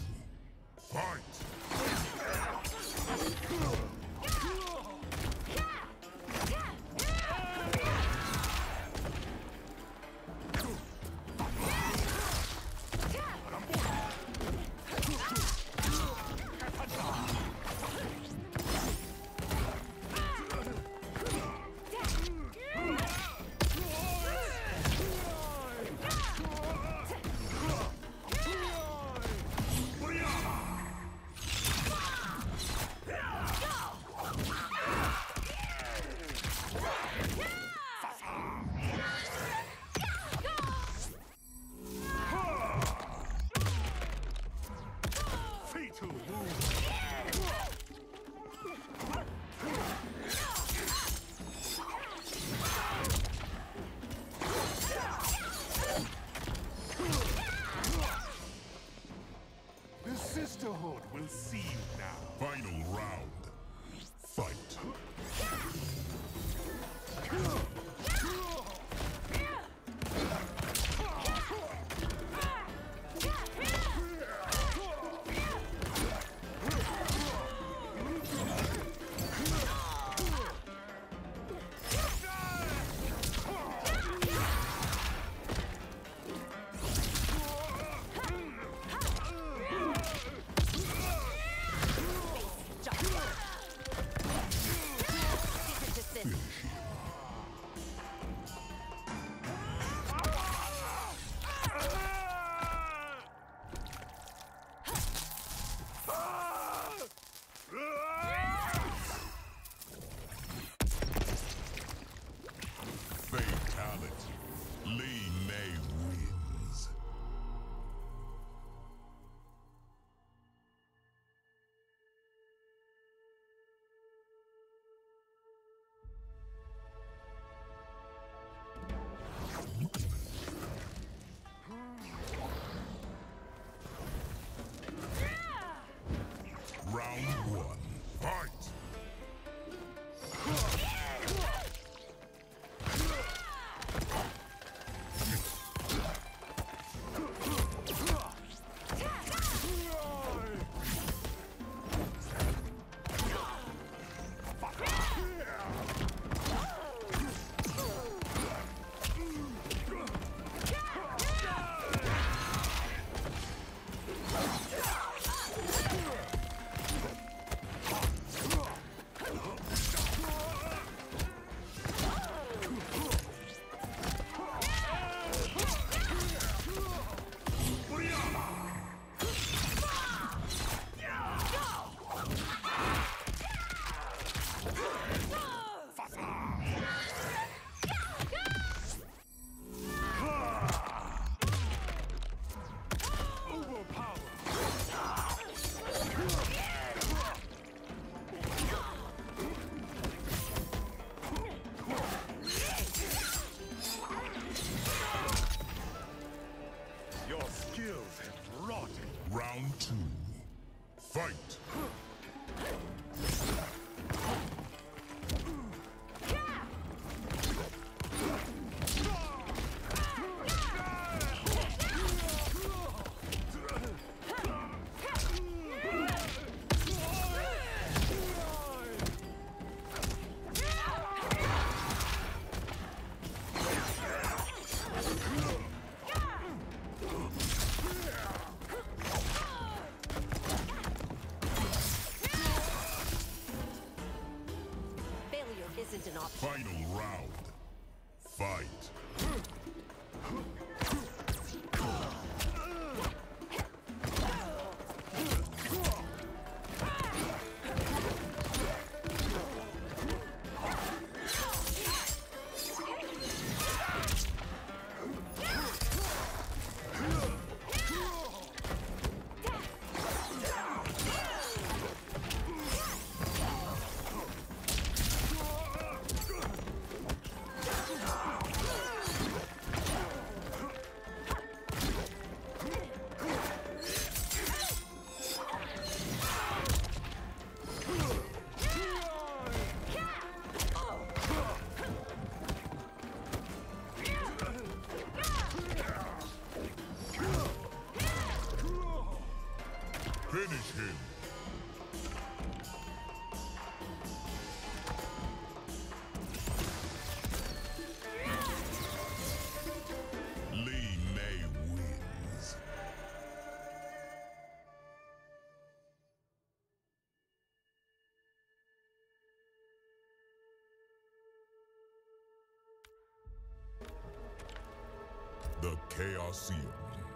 The Chaosium.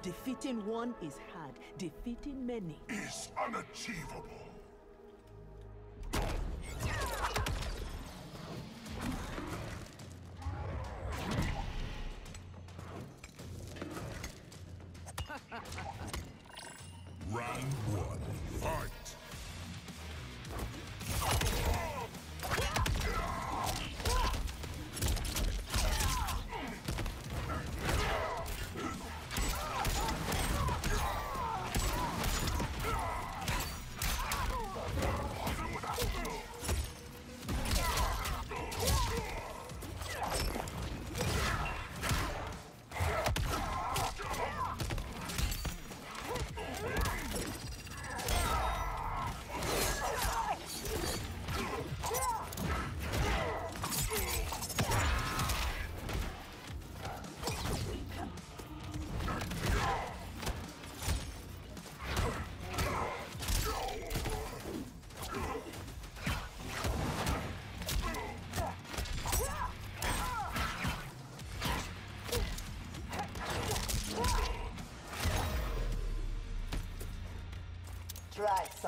Defeating one is hard. Defeating many. Is unachievable.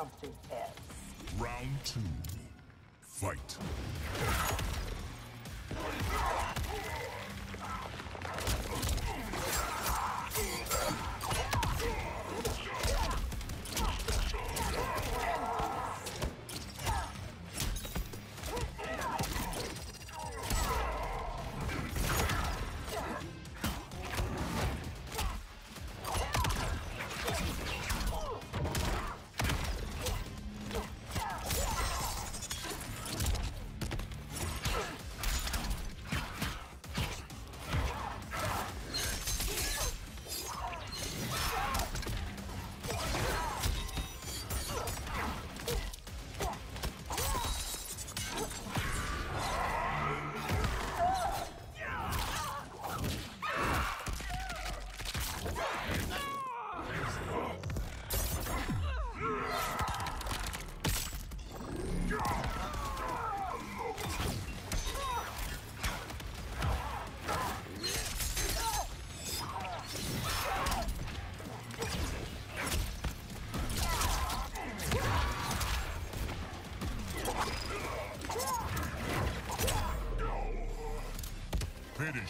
Something else. Round two.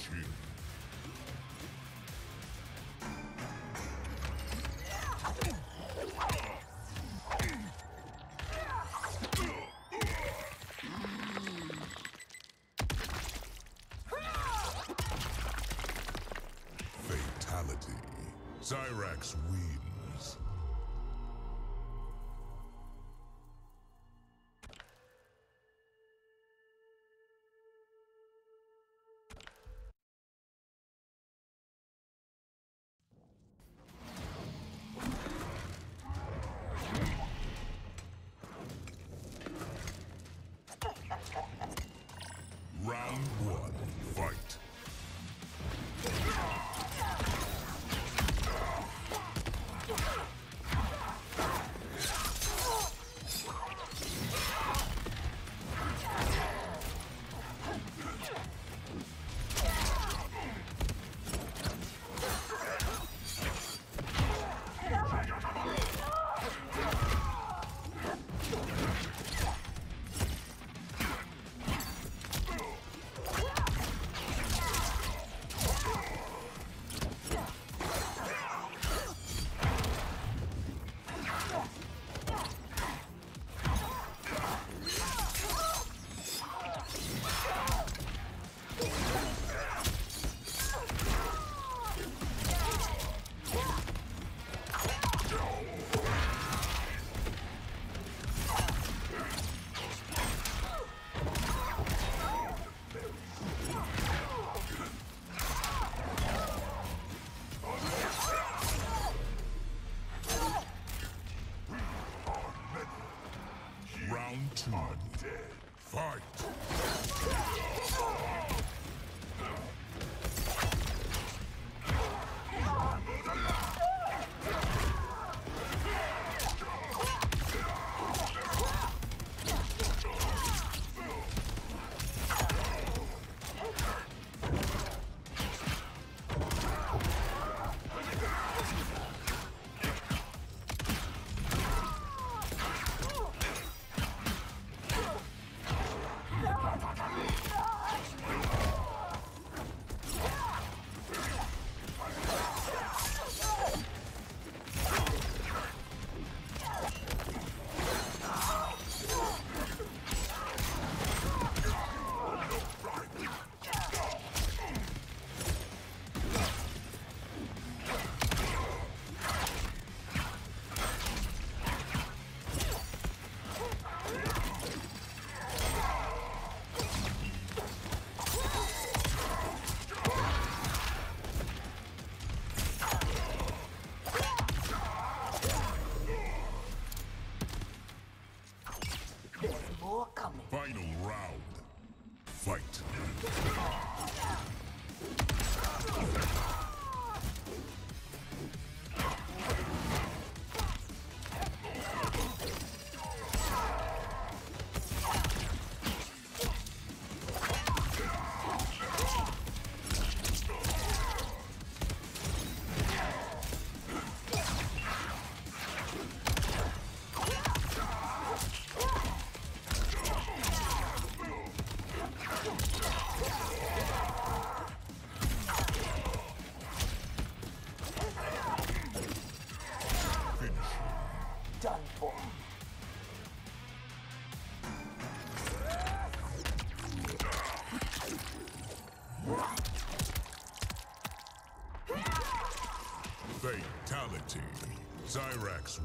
Finish Fatality. Cyrax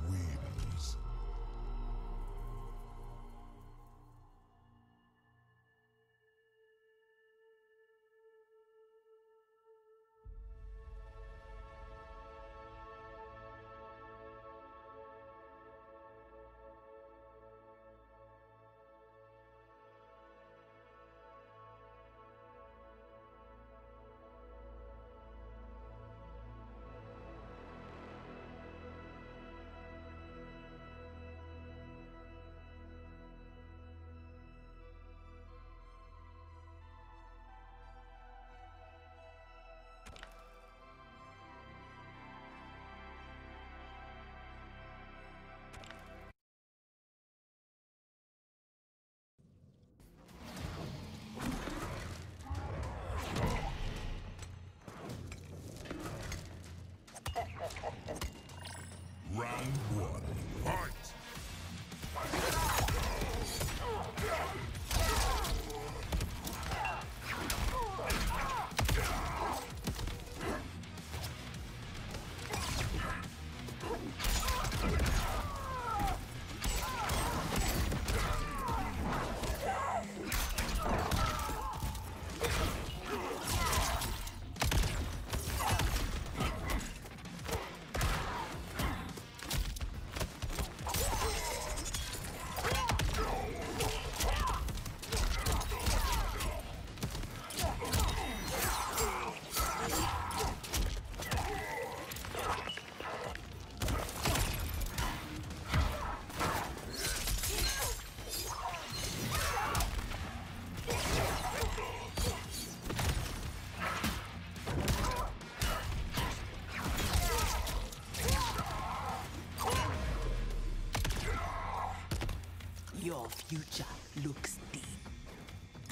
future looks deep.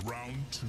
Round two.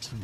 Two,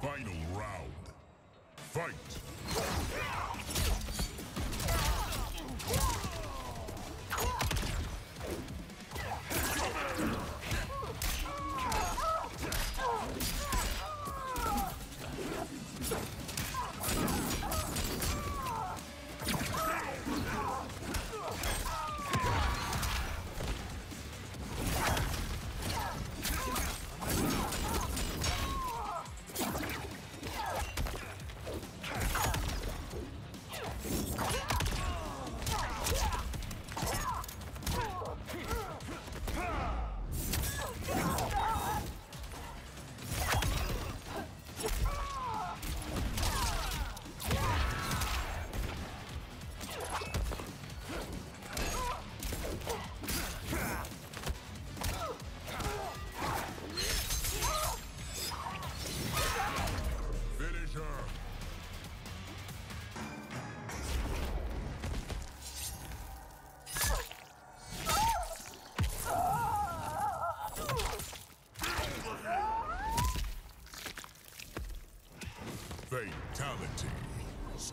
Final round. Fight!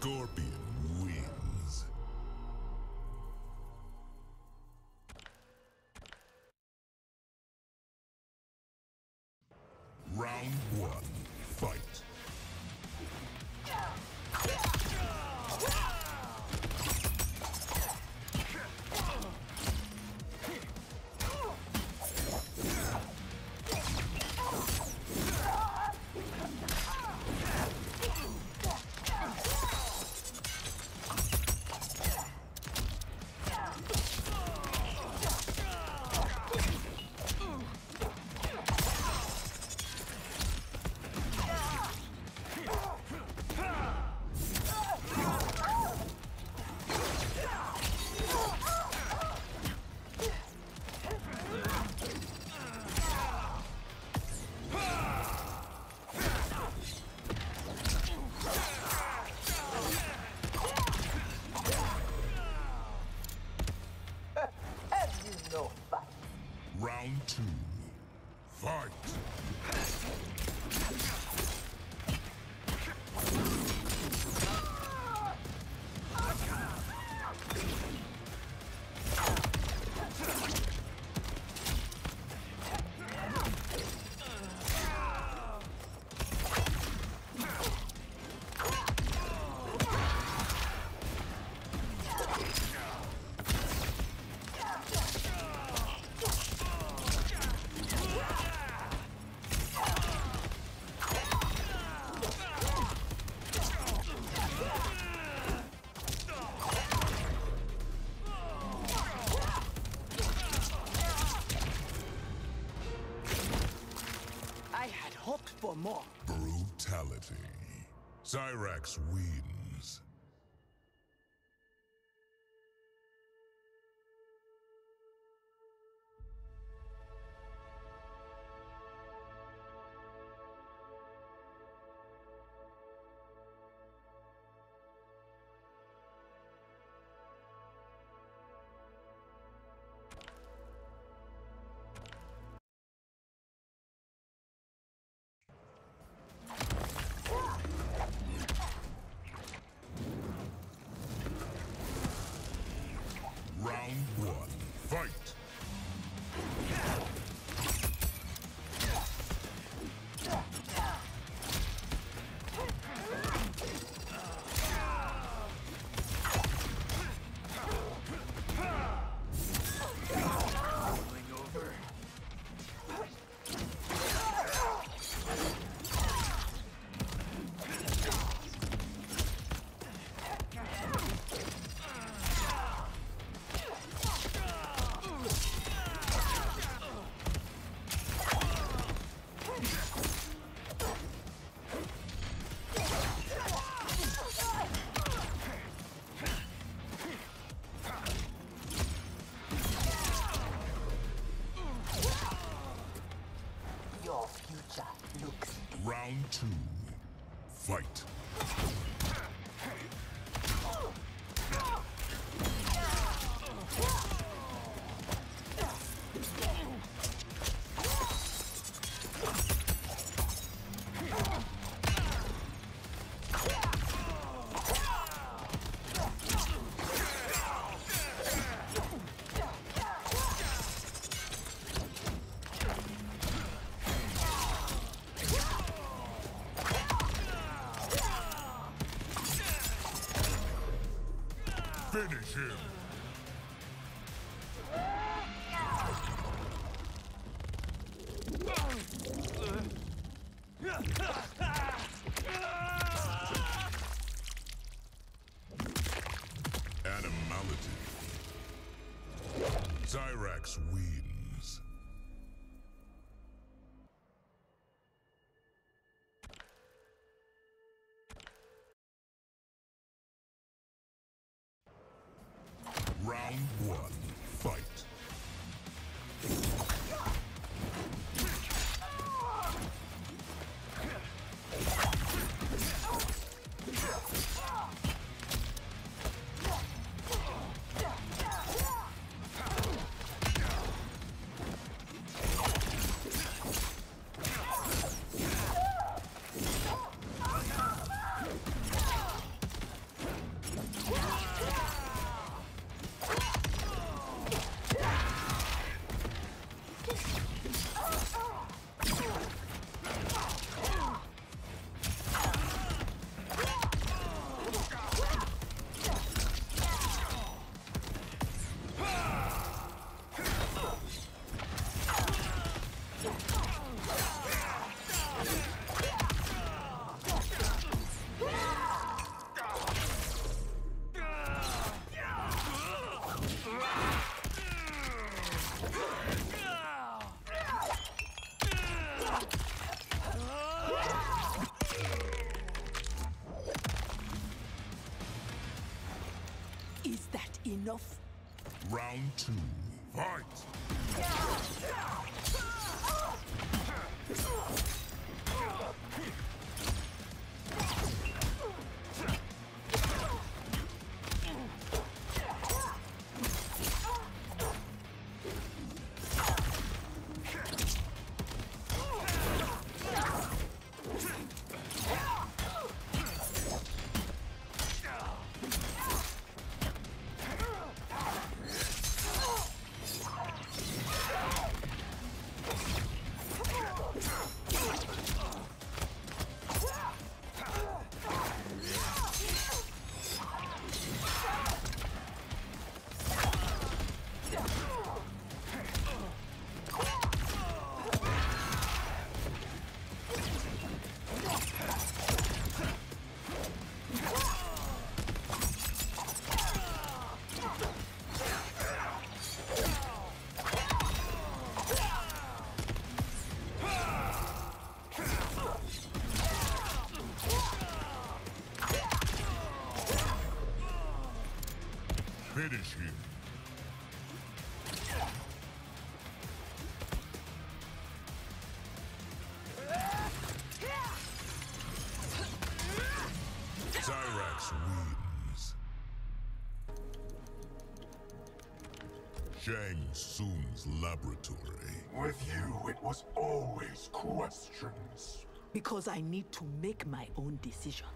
Scorpion wins. Round one. Cyrax, we two. Fight. Finish one. Round two. Shang Tsung's laboratory. With you, it was always questions. Because I need to make my own decisions.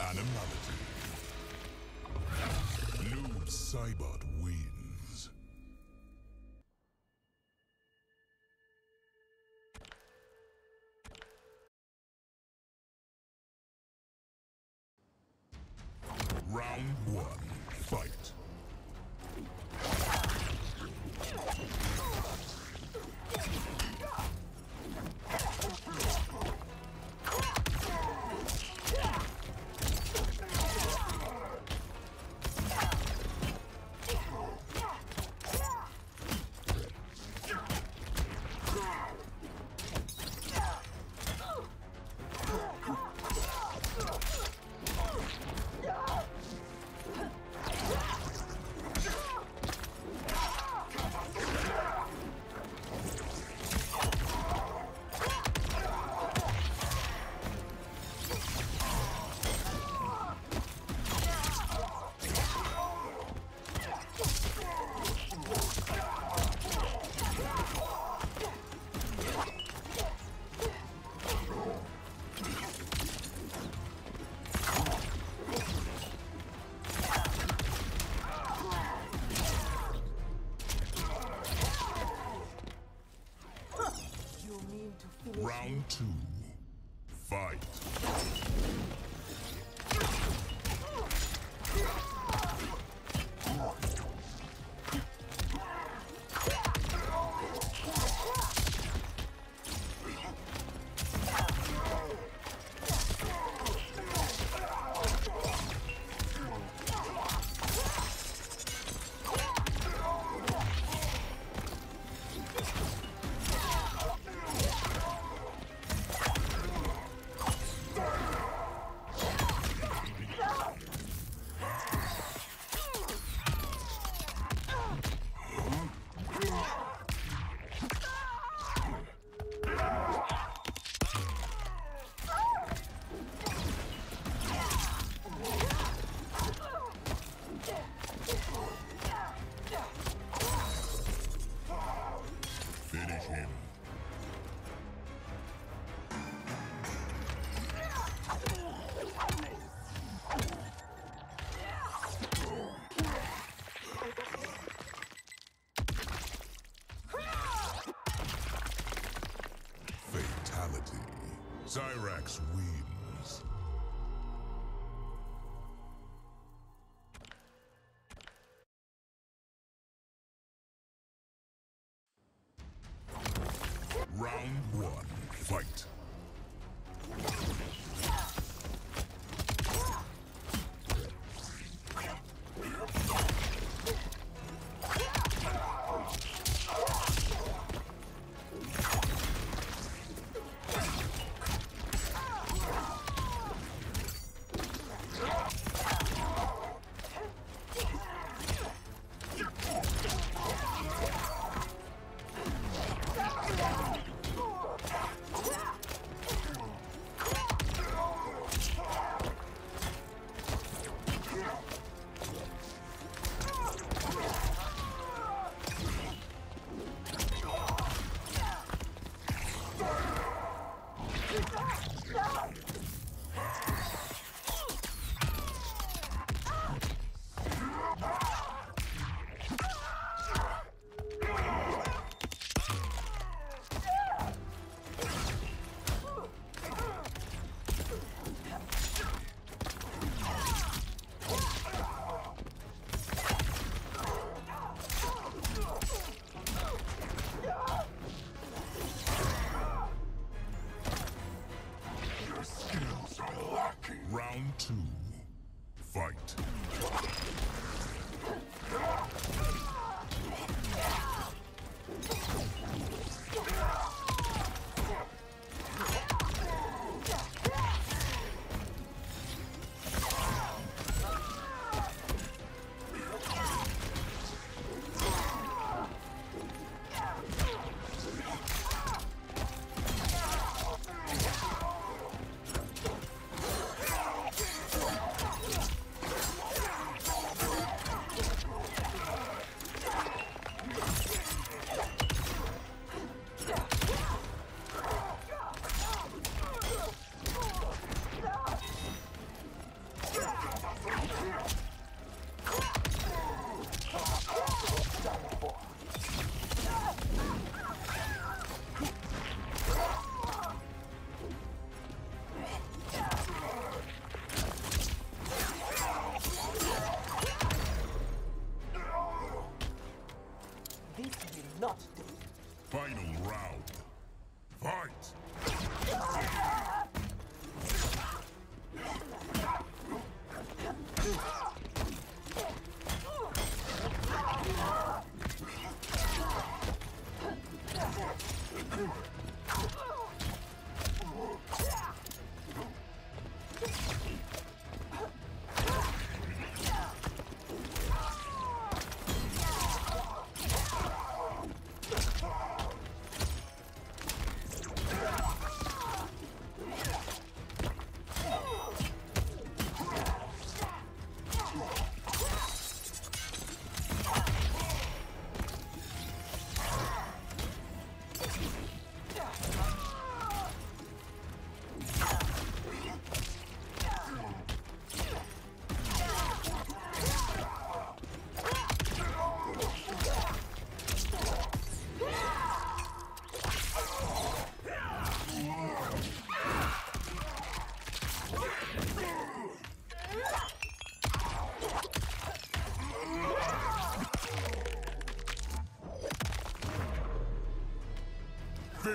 Animality. Noob Saibot two, Cyrax Stop! Stop!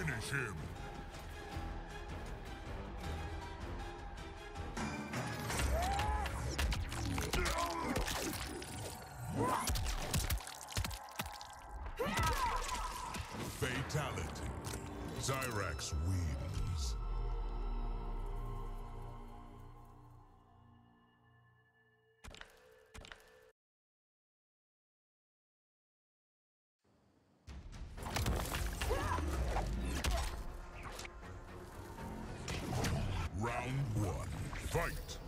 Finish him. Fight.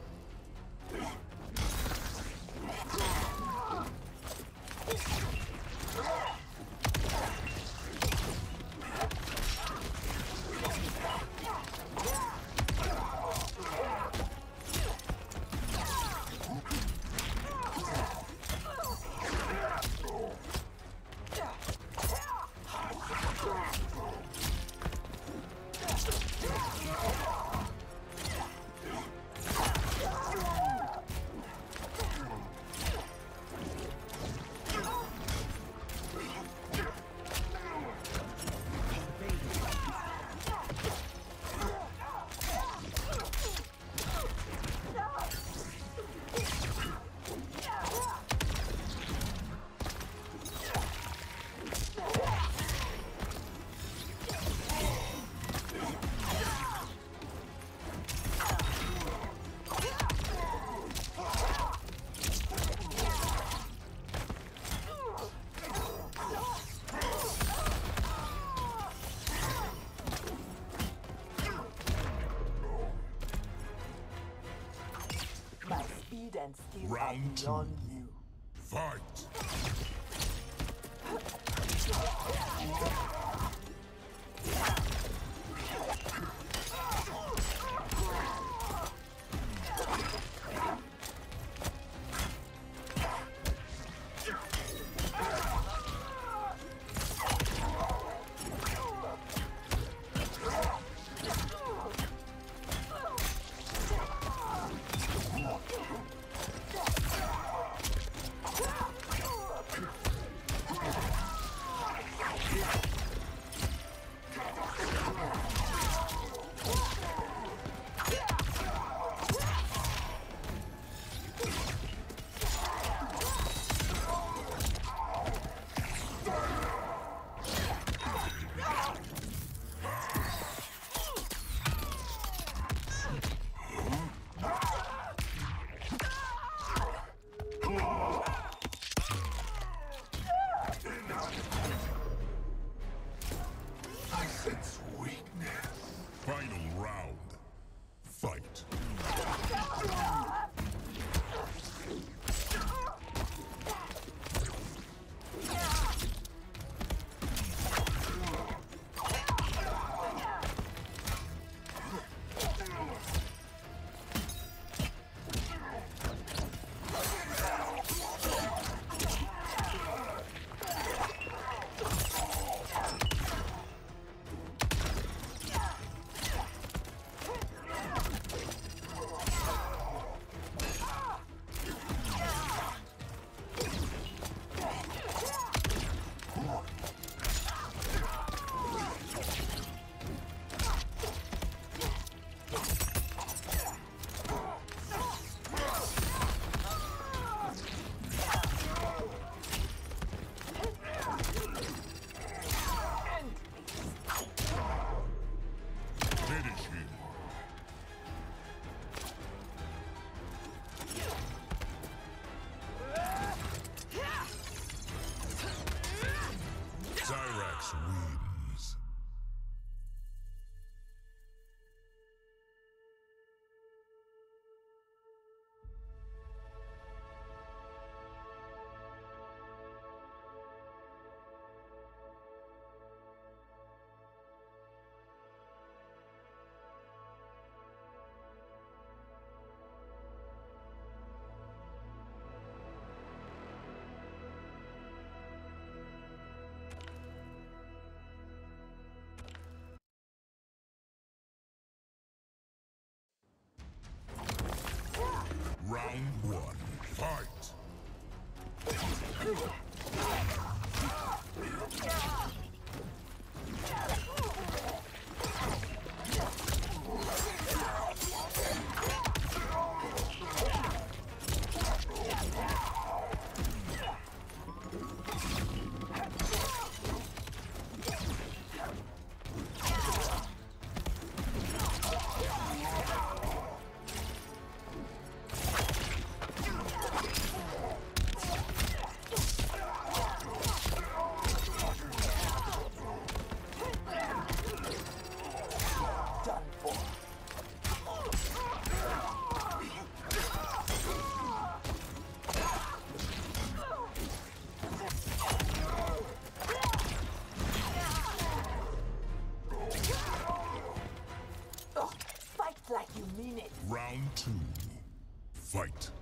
Round are you. Fight. Fight.